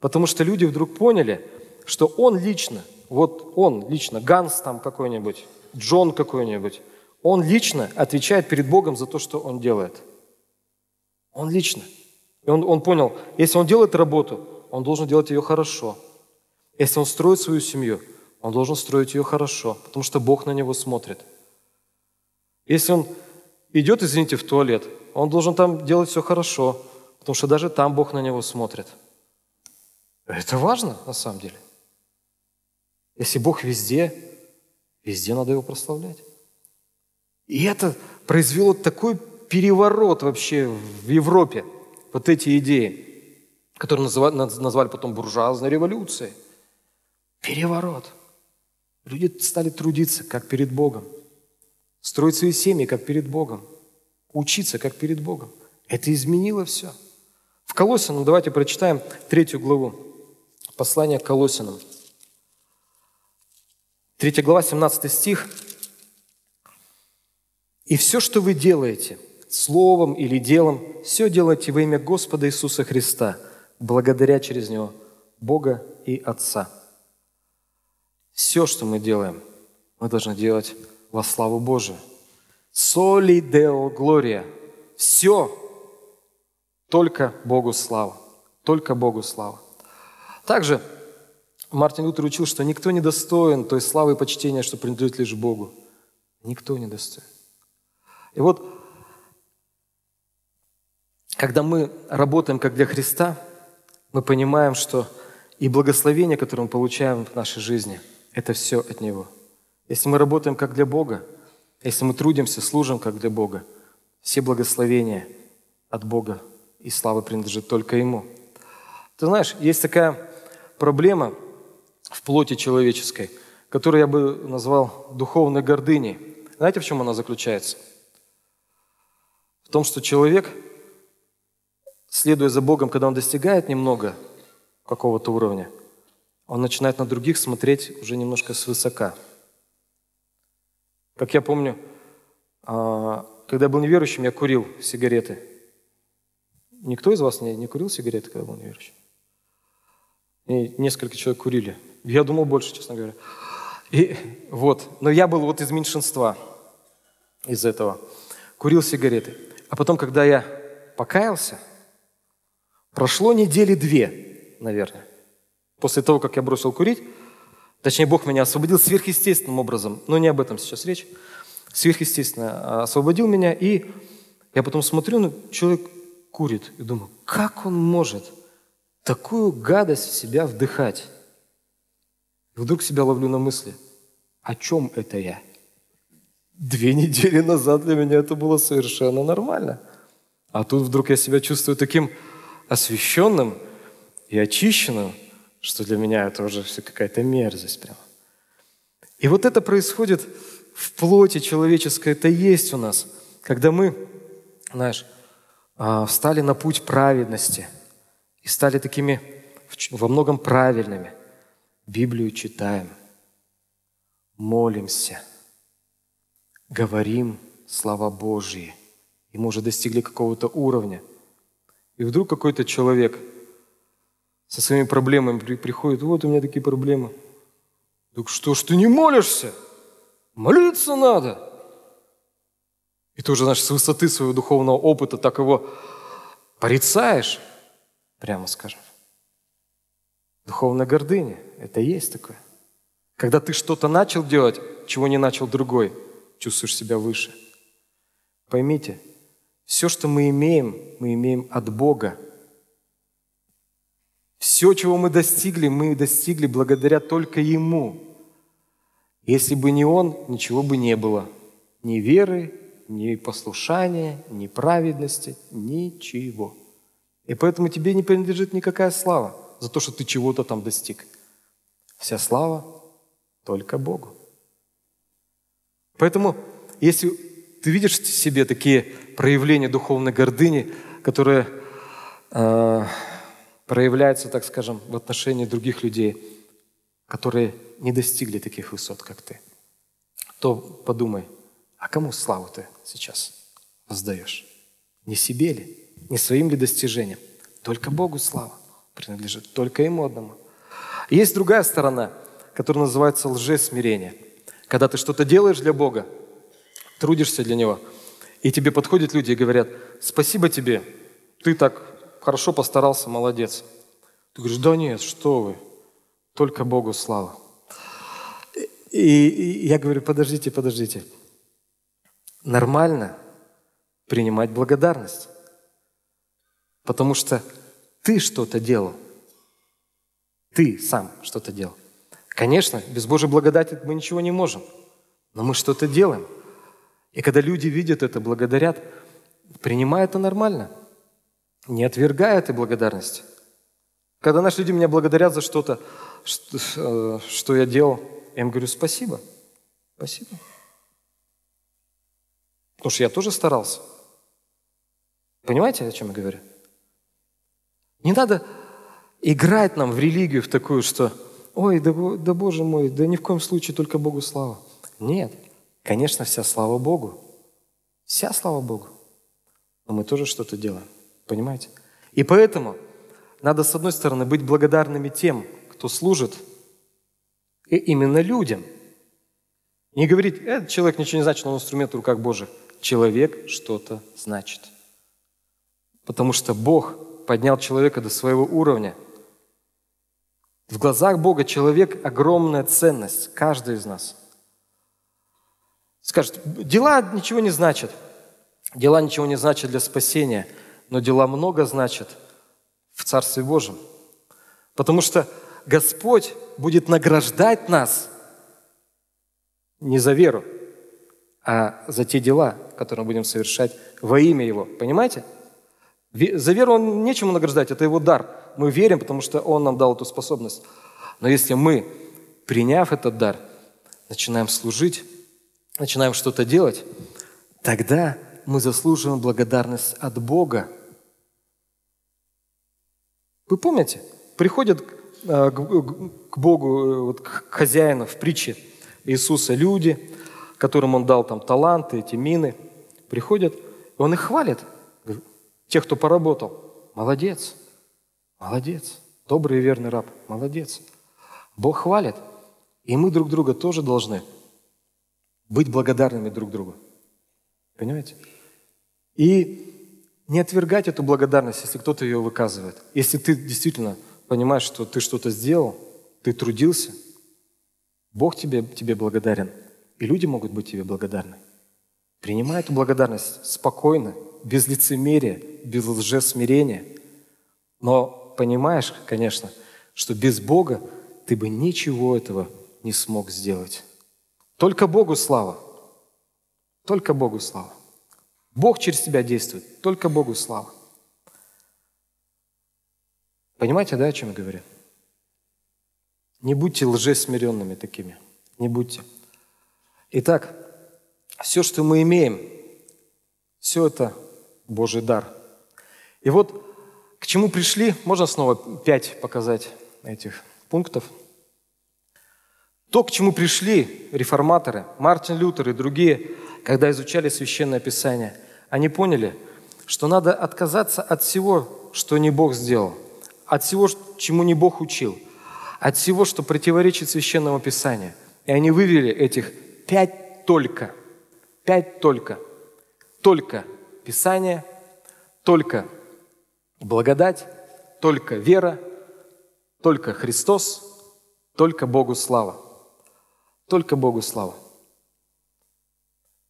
Потому что люди вдруг поняли, что он лично, вот он лично, Ганс там какой-нибудь, Джон какой-нибудь, он лично отвечает перед Богом за то, что он делает. Он лично. И он, он понял, если он делает работу, он должен делать ее хорошо – если он строит свою семью, он должен строить ее хорошо, потому что Бог на него смотрит. Если он идет, извините, в туалет, он должен там делать все хорошо, потому что даже там Бог на него смотрит. Это важно на самом деле. Если Бог везде, везде надо его прославлять. И это произвело такой переворот вообще в Европе, вот эти идеи, которые назвали, назвали потом буржуазной революцией. Переворот. Люди стали трудиться, как перед Богом. Строить свои семьи, как перед Богом. Учиться, как перед Богом. Это изменило все. В Колосинам, давайте прочитаем третью главу. Послание к Колосинам. Третья глава, 17 стих. «И все, что вы делаете, словом или делом, все делайте во имя Господа Иисуса Христа, благодаря через Него Бога и Отца». Все, что мы делаем, мы должны делать во славу Божию. Соли Део Глория. Все только Богу слава. Только Богу слава. Также Мартин Лютер учил, что никто не достоин той славы и почтения, что принадлежит лишь Богу. Никто не достоин. И вот, когда мы работаем как для Христа, мы понимаем, что и благословение, которое мы получаем в нашей жизни – это все от Него. Если мы работаем как для Бога, если мы трудимся, служим как для Бога, все благословения от Бога и славы принадлежит только Ему. Ты знаешь, есть такая проблема в плоти человеческой, которую я бы назвал духовной гордыней. Знаете, в чем она заключается? В том, что человек, следуя за Богом, когда он достигает немного какого-то уровня – он начинает на других смотреть уже немножко свысока. Как я помню, а, когда я был неверующим, я курил сигареты. Никто из вас не, не курил сигареты, когда был неверующим? И несколько человек курили. Я думал больше, честно говоря. И вот, но я был вот из меньшинства, из этого. Курил сигареты. А потом, когда я покаялся, прошло недели две, наверное, после того, как я бросил курить, точнее, Бог меня освободил сверхъестественным образом, но не об этом сейчас речь, сверхъестественно освободил меня, и я потом смотрю, ну, человек курит, и думаю, как он может такую гадость в себя вдыхать? И вдруг себя ловлю на мысли, о чем это я? Две недели назад для меня это было совершенно нормально. А тут вдруг я себя чувствую таким освященным и очищенным, что для меня это уже все какая-то мерзость прямо. И вот это происходит в плоти человеческой, это есть у нас, когда мы, знаешь, а, встали на путь праведности и стали такими во многом правильными – Библию читаем, молимся, говорим слова Божьи, и мы уже достигли какого-то уровня. И вдруг какой-то человек со своими проблемами приходит, вот у меня такие проблемы. Так что ж ты не молишься? Молиться надо. И ты уже, знаешь, с высоты своего духовного опыта так его порицаешь, прямо скажем. Духовная гордыня – это есть такое. Когда ты что-то начал делать, чего не начал другой, чувствуешь себя выше. Поймите, все, что мы имеем, мы имеем от Бога. Все, чего мы достигли, мы достигли благодаря только Ему. Если бы не Он, ничего бы не было. Ни веры, ни послушания, ни праведности, ничего. И поэтому тебе не принадлежит никакая слава за то, что ты чего-то там достиг. Вся слава только Богу. Поэтому, если ты видишь в себе такие проявления духовной гордыни, которые э, проявляются, так скажем, в отношении других людей, которые не достигли таких высот, как ты, то подумай, а кому славу ты сейчас воздаешь? Не себе ли? Не своим ли достижением? Только Богу слава принадлежит только Ему одному. Есть другая сторона, которая называется лжесмирение. Когда ты что-то делаешь для Бога, трудишься для Него, и тебе подходят люди и говорят, спасибо тебе, ты так хорошо постарался, молодец. Ты говоришь, да нет, что вы, только Богу слава. И, и я говорю, подождите, подождите. Нормально принимать благодарность. Потому что ты что-то делал. Ты сам что-то делал. Конечно, без Божьей благодати мы ничего не можем, но мы что-то делаем. И когда люди видят это, благодарят, принимая это нормально, не отвергая этой благодарности. Когда наши люди меня благодарят за что-то, что, э, что я делал, я им говорю спасибо, спасибо. Потому что я тоже старался. Понимаете, о чем я говорю? Не надо играть нам в религию в такую, что «Ой, да, да Боже мой, да ни в коем случае только Богу слава». Нет, конечно, вся слава Богу. Вся слава Богу. Но мы тоже что-то делаем. Понимаете? И поэтому надо, с одной стороны, быть благодарными тем, кто служит, и именно людям. Не говорить, этот человек ничего не значит, он инструмент в руках Божьих. Человек что-то значит. Потому что Бог поднял человека до своего уровня. В глазах Бога человек – огромная ценность, каждый из нас. Скажет, дела ничего не значат. Дела ничего не значат для спасения, но дела много значат в Царстве Божьем. Потому что Господь будет награждать нас не за веру, а за те дела, которые мы будем совершать во имя Его. Понимаете? За веру он нечему награждать, это его дар. Мы верим, потому что он нам дал эту способность. Но если мы, приняв этот дар, начинаем служить, начинаем что-то делать, тогда мы заслуживаем благодарность от Бога. Вы помните? Приходят э, к Богу, э, к хозяину в притче Иисуса люди, которым Он дал там таланты, эти мины, приходят, и Он их хвалит – тех, кто поработал. Молодец, молодец. Добрый и верный раб. Молодец. Бог хвалит. И мы друг друга тоже должны быть благодарными друг другу. Понимаете? И не отвергать эту благодарность, если кто-то ее выказывает. Если ты действительно понимаешь, что ты что-то сделал, ты трудился, Бог тебе, тебе благодарен, и люди могут быть тебе благодарны. Принимай эту благодарность спокойно, без лицемерия, без лжесмирения. Но понимаешь, конечно, что без Бога ты бы ничего этого не смог сделать. Только Богу слава. Только Богу слава. Бог через тебя действует. Только Богу слава. Понимаете, да, о чем я говорю? Не будьте лжесмиренными такими. Не будьте. Итак, все, что мы имеем, все это Божий дар. И вот к чему пришли, можно снова пять показать этих пунктов. То, к чему пришли реформаторы, Мартин Лютер и другие, когда изучали Священное Писание, они поняли, что надо отказаться от всего, что не Бог сделал, от всего, чему не Бог учил, от всего, что противоречит Священному Писанию. И они вывели этих пять только, пять только, только Писание, только благодать, только вера, только Христос, только Богу слава. Только Богу слава.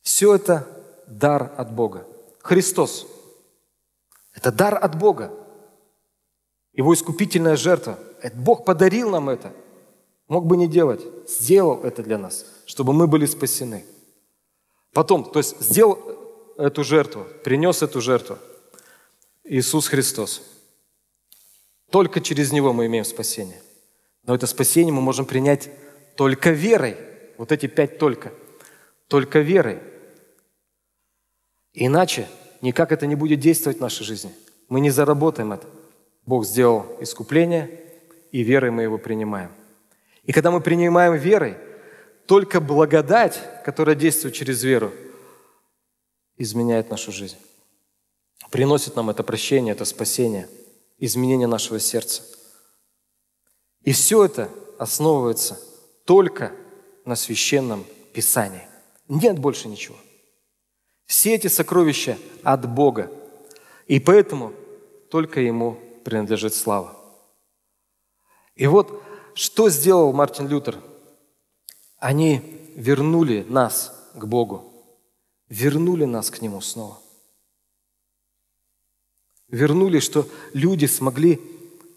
Все это дар от Бога. Христос – это дар от Бога. Его искупительная жертва. Это Бог подарил нам это. Мог бы не делать. Сделал это для нас, чтобы мы были спасены. Потом, то есть сделал эту жертву, принес эту жертву. Иисус Христос. Только через Него мы имеем спасение. Но это спасение мы можем принять только верой. Вот эти пять только. Только верой. Иначе никак это не будет действовать в нашей жизни. Мы не заработаем это. Бог сделал искупление, и верой мы его принимаем. И когда мы принимаем верой, только благодать, которая действует через веру, изменяет нашу жизнь. Приносит нам это прощение, это спасение, изменение нашего сердца. И все это основывается только на священном Писании. Нет больше ничего. Все эти сокровища от Бога. И поэтому только Ему принадлежит слава. И вот что сделал Мартин Лютер? Они вернули нас к Богу вернули нас к Нему снова. Вернули, что люди смогли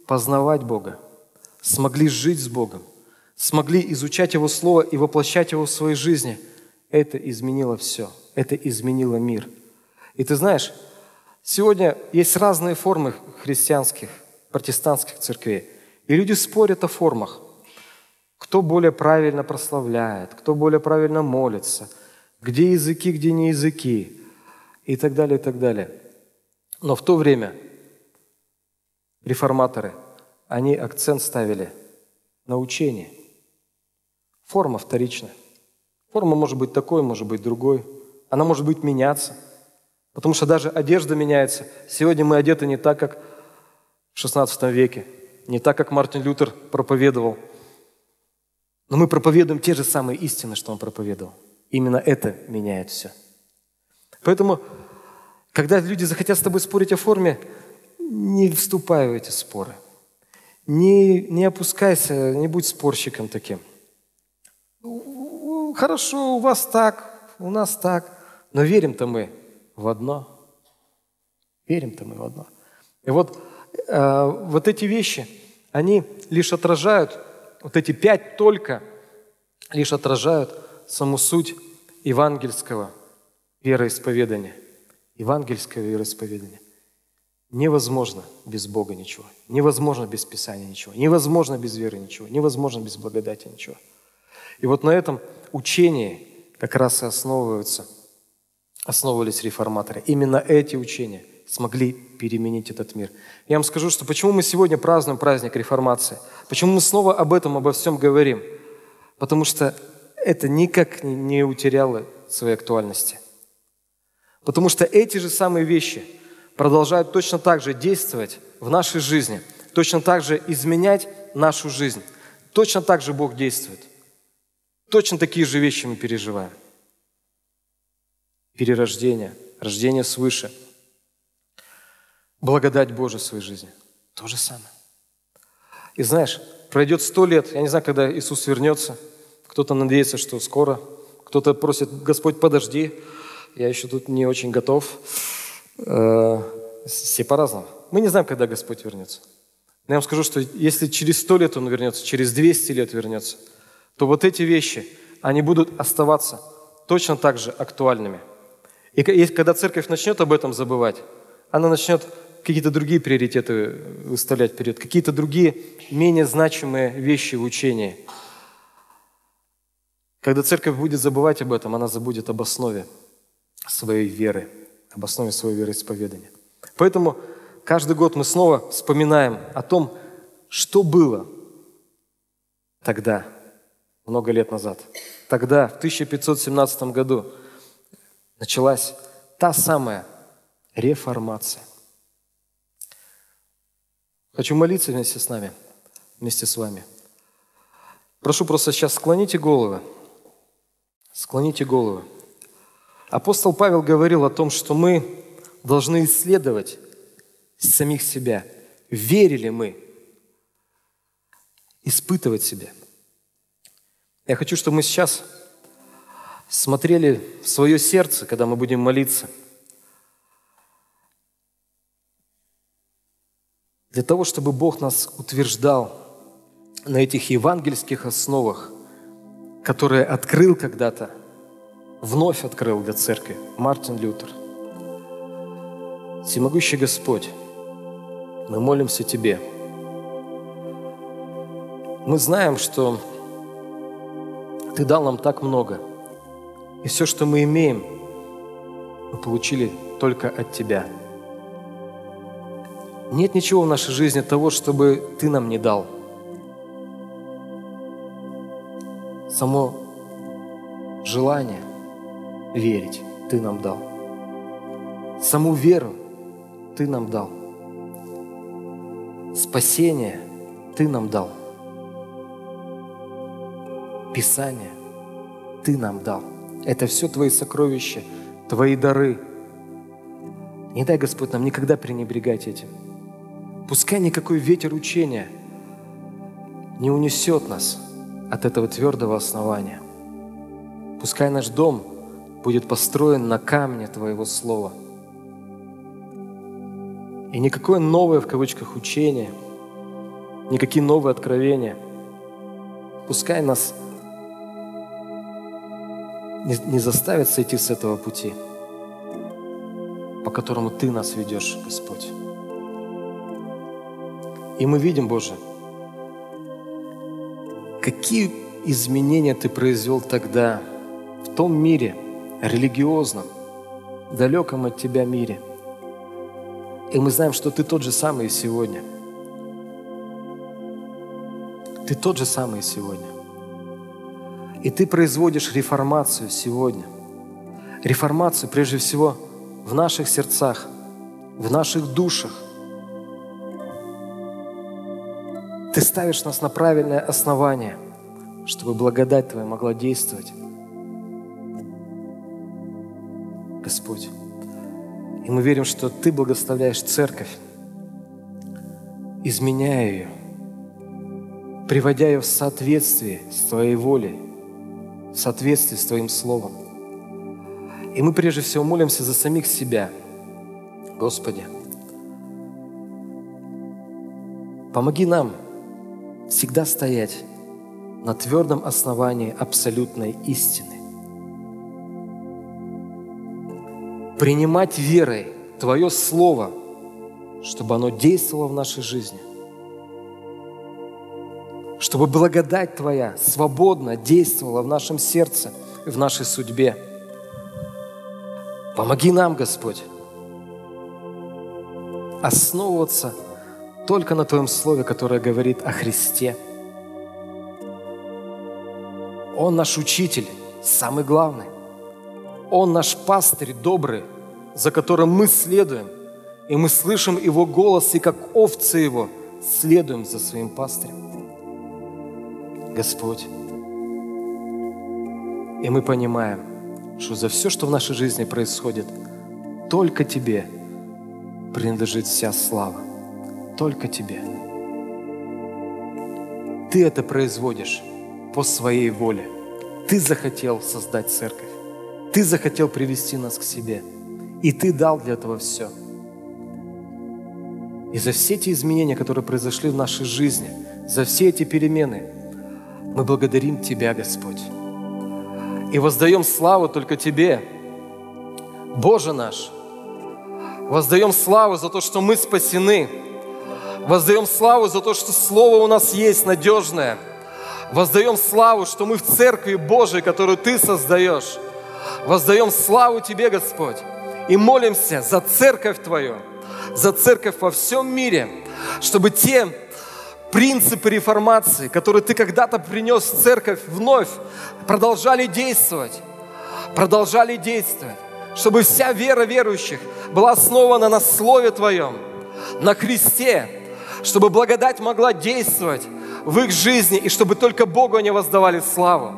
познавать Бога, смогли жить с Богом, смогли изучать Его Слово и воплощать Его в своей жизни. Это изменило все, это изменило мир. И ты знаешь, сегодня есть разные формы христианских, протестантских церквей, и люди спорят о формах. Кто более правильно прославляет, кто более правильно молится – где языки, где не языки, и так далее, и так далее. Но в то время реформаторы, они акцент ставили на учение. Форма вторичная. Форма может быть такой, может быть другой. Она может быть меняться. Потому что даже одежда меняется. Сегодня мы одеты не так, как в XVI веке, не так, как Мартин Лютер проповедовал. Но мы проповедуем те же самые истины, что он проповедовал. Именно это меняет все. Поэтому, когда люди захотят с тобой спорить о форме, не вступай в эти споры. Не, не опускайся, не будь спорщиком таким. Хорошо, у вас так, у нас так, но верим-то мы в одно. Верим-то мы в одно. И вот, э, вот эти вещи, они лишь отражают, вот эти пять только, лишь отражают саму суть евангельского вероисповедания. Евангельское вероисповедание. Невозможно без Бога ничего. Невозможно без Писания ничего. Невозможно без веры ничего. Невозможно без благодати ничего. И вот на этом учении как раз и основываются, основывались реформаторы. Именно эти учения смогли переменить этот мир. Я вам скажу, что почему мы сегодня празднуем праздник реформации, почему мы снова об этом, обо всем говорим. Потому что это никак не утеряло своей актуальности. Потому что эти же самые вещи продолжают точно так же действовать в нашей жизни, точно так же изменять нашу жизнь. Точно так же Бог действует. Точно такие же вещи мы переживаем. Перерождение, рождение свыше, благодать Божия в своей жизни. То же самое. И знаешь, пройдет сто лет, я не знаю, когда Иисус вернется, кто-то надеется, что скоро, кто-то просит, Господь, подожди, я еще тут не очень готов. Э, все по-разному. Мы не знаем, когда Господь вернется. Но я вам скажу, что если через сто лет Он вернется, через 200 лет вернется, то вот эти вещи, они будут оставаться точно так же актуальными. И когда церковь начнет об этом забывать, она начнет какие-то другие приоритеты выставлять вперед, какие-то другие менее значимые вещи в учении. Когда церковь будет забывать об этом, она забудет об основе своей веры, об основе своего вероисповедания. Поэтому каждый год мы снова вспоминаем о том, что было тогда, много лет назад. Тогда, в 1517 году, началась та самая реформация. Хочу молиться вместе с нами, вместе с вами. Прошу просто сейчас склоните головы. Склоните головы. Апостол Павел говорил о том, что мы должны исследовать самих себя. Верили мы? Испытывать себя. Я хочу, чтобы мы сейчас смотрели в свое сердце, когда мы будем молиться. Для того, чтобы Бог нас утверждал на этих евангельских основах, которые открыл когда-то, вновь открыл для церкви Мартин Лютер. Всемогущий Господь, мы молимся Тебе. Мы знаем, что Ты дал нам так много. И все, что мы имеем, мы получили только от Тебя. Нет ничего в нашей жизни того, чтобы Ты нам не дал. Само желание верить Ты нам дал. Саму веру Ты нам дал – Спасение Ты нам дал. Писание Ты нам дал. Это все Твои сокровища, Твои дары. Не дай, Господь, нам никогда пренебрегать этим. Пускай никакой ветер учения не унесет нас от этого твердого основания. Пускай наш дом будет построен на камне Твоего Слова – и никакое новое, в кавычках, учение, никакие новые откровения, пускай нас не, не заставят сойти с этого пути, по которому Ты нас ведешь, Господь. И мы видим, Боже, какие изменения Ты произвел тогда в том мире, религиозном, далеком от Тебя мире – и мы знаем, что Ты тот же самый и сегодня. Ты тот же самый и сегодня. И Ты производишь реформацию сегодня. Реформацию прежде всего в наших сердцах, в наших душах. Ты ставишь нас на правильное основание, чтобы благодать Твоя могла действовать. Господь. И мы верим, что Ты благословляешь церковь, изменяя ее, приводя ее в соответствие с Твоей волей, в соответствии с Твоим Словом. И мы прежде всего молимся за самих себя. Господи, помоги нам всегда стоять на твердом основании абсолютной истины. принимать верой Твое Слово, чтобы оно действовало в нашей жизни. Чтобы благодать Твоя свободно действовала в нашем сердце, в нашей судьбе. Помоги нам, Господь, основываться только на Твоем Слове, которое говорит о Христе. Он наш учитель, самый главный. Он наш пастырь добрый, за которым мы следуем, и мы слышим Его голос, и как овцы Его следуем за своим пастырем. Господь, и мы понимаем, что за все, что в нашей жизни происходит, только Тебе принадлежит вся слава. Только Тебе. Ты это производишь по своей воле. Ты захотел создать церковь. Ты захотел привести нас к себе. И Ты дал для этого все. И за все эти изменения, которые произошли в нашей жизни, за все эти перемены, мы благодарим Тебя, Господь. И воздаем славу только Тебе, Боже наш. Воздаем славу за то, что мы спасены. Воздаем славу за то, что Слово у нас есть надежное. Воздаем славу, что мы в Церкви Божией, которую Ты создаешь. Воздаем славу Тебе, Господь. И молимся за Церковь Твою, за Церковь во всем мире, чтобы те принципы реформации, которые ты когда-то принес в церковь вновь, продолжали действовать, продолжали действовать, чтобы вся вера верующих была основана на Слове Твоем, на Христе, чтобы благодать могла действовать в их жизни, и чтобы только Богу они воздавали славу.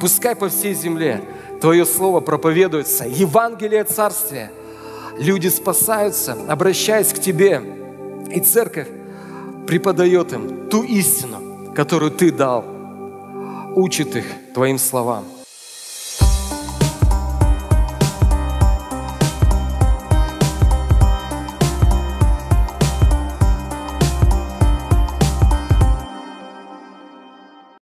Пускай по всей земле Твое Слово проповедуется, Евангелие Царствия. Люди спасаются, обращаясь к Тебе. И церковь преподает им ту истину, которую Ты дал, учит их Твоим словам.